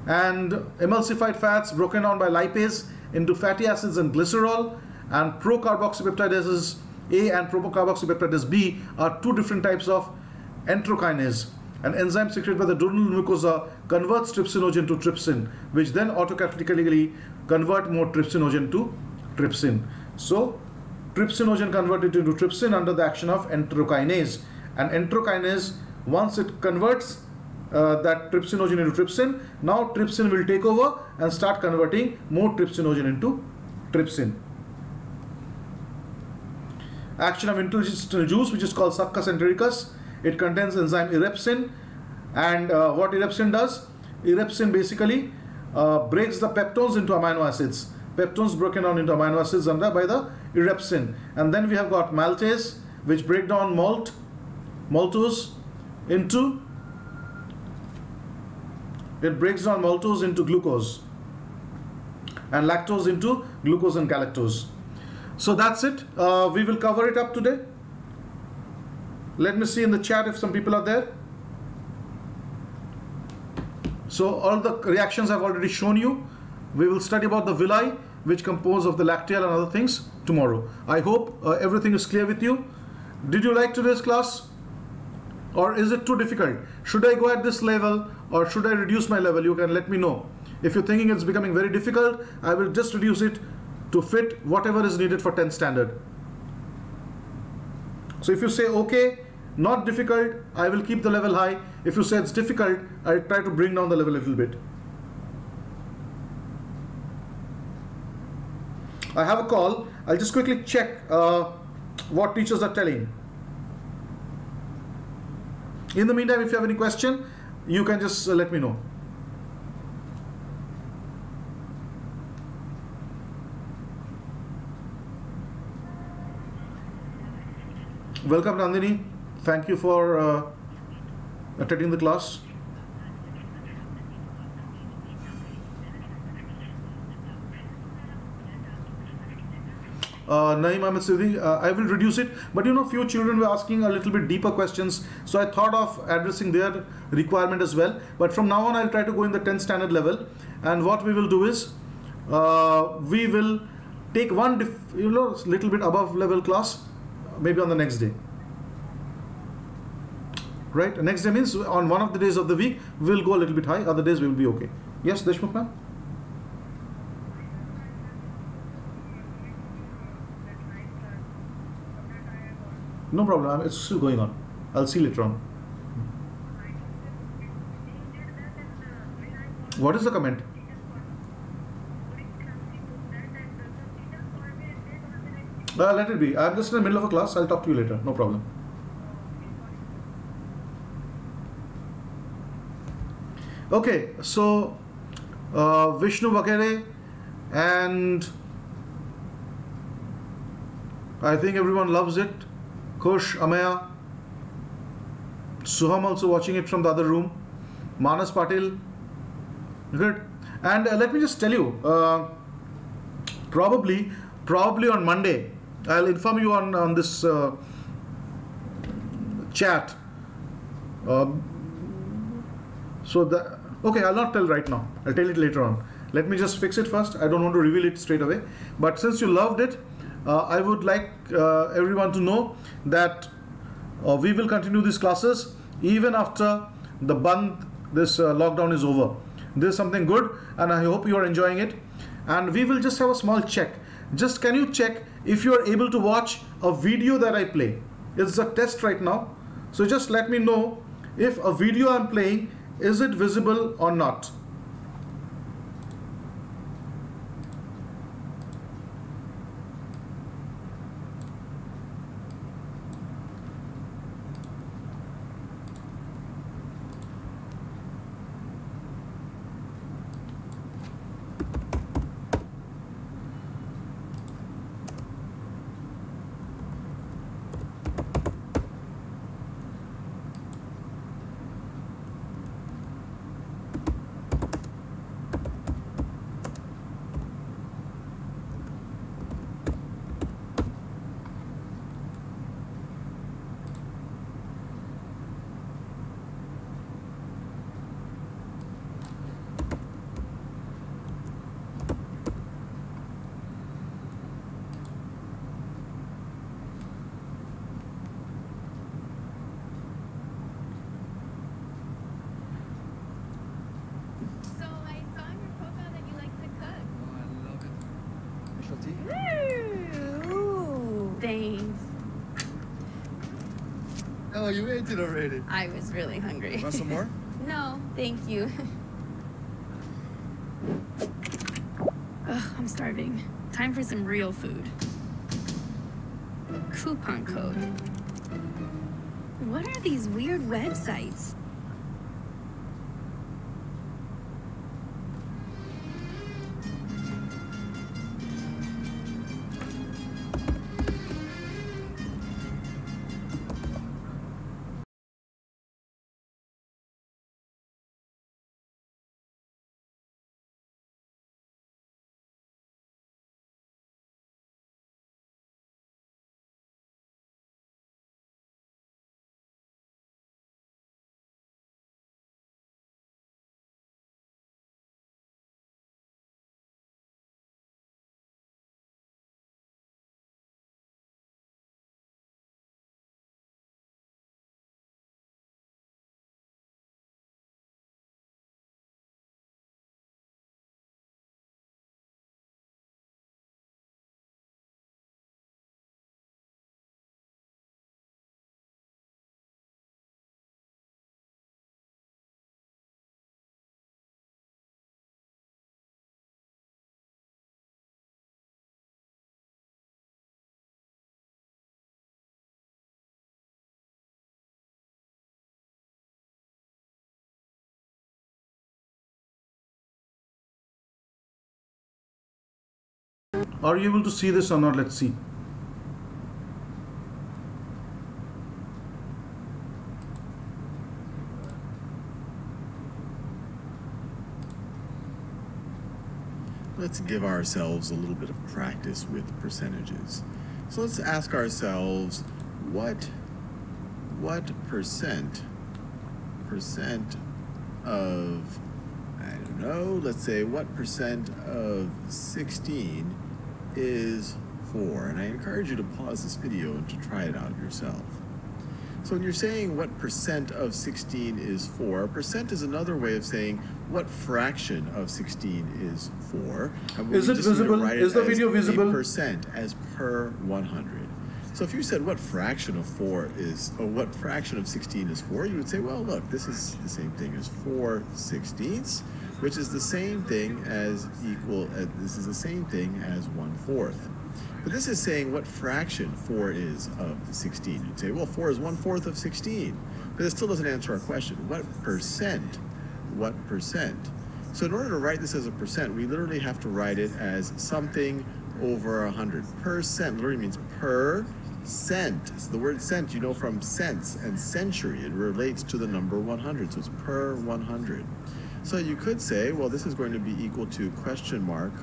And emulsified fats broken down by lipase into fatty acids and glycerol. And procarboxypeptidases A and procarboxypeptidase B are two different types of enterokinase An enzyme secreted by the duodenal mucosa converts trypsinogen to trypsin, which then autocatalytically convert more trypsinogen to trypsin. So, trypsinogen converted into trypsin under the action of enterokinase. And enterokinase, once it converts uh, that trypsinogen into trypsin, now trypsin will take over and start converting more trypsinogen into trypsin. Action of intestinal juice, which is called succus entericus. It contains enzyme erepsin. And uh, what erepsin does? Erepsin basically uh, breaks the peptones into amino acids. Peptones broken down into amino acids under by the erepsin. And then we have got maltase, which break down malt, maltose into it breaks down maltose into glucose and lactose into glucose and galactose. So that's it. Uh, we will cover it up today. Let me see in the chat if some people are there. So all the reactions I've already shown you. We will study about the villi, which compose of the lacteal and other things tomorrow. I hope uh, everything is clear with you. Did you like today's class? Or is it too difficult? Should I go at this level or should I reduce my level? You can let me know. If you're thinking it's becoming very difficult, I will just reduce it to fit whatever is needed for 10 standard. So if you say, okay, not difficult, I will keep the level high. If you say it's difficult, I'll try to bring down the level a little bit. I have a call. I'll just quickly check uh, what teachers are telling. In the meantime, if you have any question, you can just uh, let me know. Welcome, Nandini. Thank you for uh, attending the class. Uh, Naeem Ahmed Sidhi, uh, I will reduce it. But you know, few children were asking a little bit deeper questions. So I thought of addressing their requirement as well. But from now on, I'll try to go in the 10th standard level. And what we will do is, uh, we will take one, you know, little bit above level class, maybe on the next day right? Next day means on one of the days of the week, we'll go a little bit high, other days we will be okay. Yes, Deshmukh ma'am? No problem, it's still going on. I'll see later on. What is the comment? Uh, let it be. I'm just in the middle of a class. I'll talk to you later. No problem. Okay, so uh, Vishnu Vakere and I think everyone loves it. Kush, Amaya, Suham also watching it from the other room. Manas Patil, good. And uh, let me just tell you, uh, probably, probably on Monday, I'll inform you on on this uh, chat. Um, so the Okay, I'll not tell right now. I'll tell it later on. Let me just fix it first. I don't want to reveal it straight away. But since you loved it, uh, I would like uh, everyone to know that uh, we will continue these classes even after the band, this uh, lockdown is over. This is something good and I hope you are enjoying it. And we will just have a small check. Just can you check if you are able to watch a video that I play? It's a test right now. So just let me know if a video I'm playing is it visible or not? you ate it already. I was really hungry. Want some more? no, thank you. Ugh, I'm starving. Time for some real food. Coupon code. What are these weird websites? Are you able to see this or not? Let's see. Let's give ourselves a little bit of practice with percentages. So let's ask ourselves what what percent percent of I don't know, let's say what percent of 16 is 4? And I encourage you to pause this video and to try it out yourself. So when you're saying what percent of 16 is 4, percent is another way of saying what fraction of 16 is 4. Is it just need to visible? it Is the video visible? percent as per 100. So if you said what fraction of 4 is, or what fraction of 16 is 4, you would say, well, look, this is the same thing as 4 sixteenths, which is the same thing as equal, uh, this is the same thing as 1 fourth. But this is saying what fraction 4 is of 16. You'd say, well, 4 is 1 fourth of 16. But it still doesn't answer our question. What percent? What percent? So in order to write this as a percent, we literally have to write it as something over 100. Percent literally means per cent. So the word cent, you know from cents and century. It relates to the number 100. So it's per 100. So you could say, well, this is going to be equal to question mark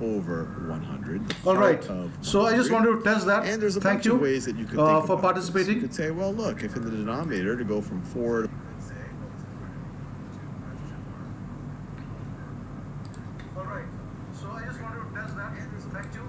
over 100. the All right. So I just 100. wanted to test that. And there's a Thank bunch you of ways that you could uh, think for about this. participating. You could say, well, look, if in the denominator to go from 4 to All right. So I just wanted to test that. Thank you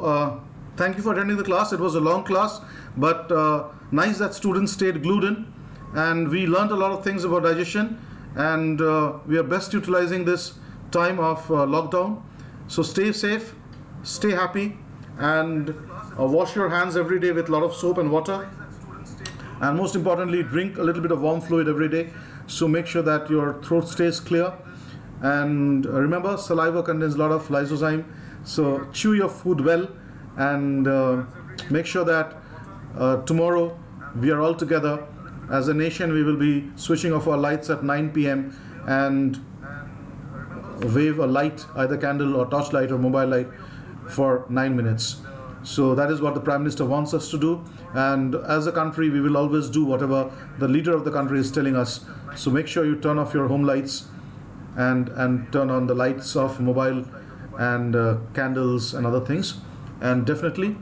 uh, thank you for attending the class. It was a long class, but uh, nice that students stayed glued in, and we learned a lot of things about digestion, and uh, we are best utilizing this time of uh, lockdown. So stay safe, stay happy, and uh, wash your hands every day with a lot of soap and water. And most importantly, drink a little bit of warm fluid every day. So make sure that your throat stays clear. And uh, remember, saliva contains a lot of lysozyme. So chew your food well and uh, make sure that uh, tomorrow we are all together. As a nation, we will be switching off our lights at 9 p.m. and wave a light, either candle or torchlight or mobile light, for nine minutes. So that is what the Prime Minister wants us to do. And as a country, we will always do whatever the leader of the country is telling us. So make sure you turn off your home lights and, and turn on the lights of mobile and uh, candles and other things. And definitely,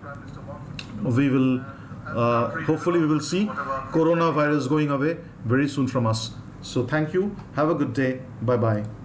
we will, uh, hopefully, we will see coronavirus going away very soon from us. So thank you. Have a good day. Bye bye.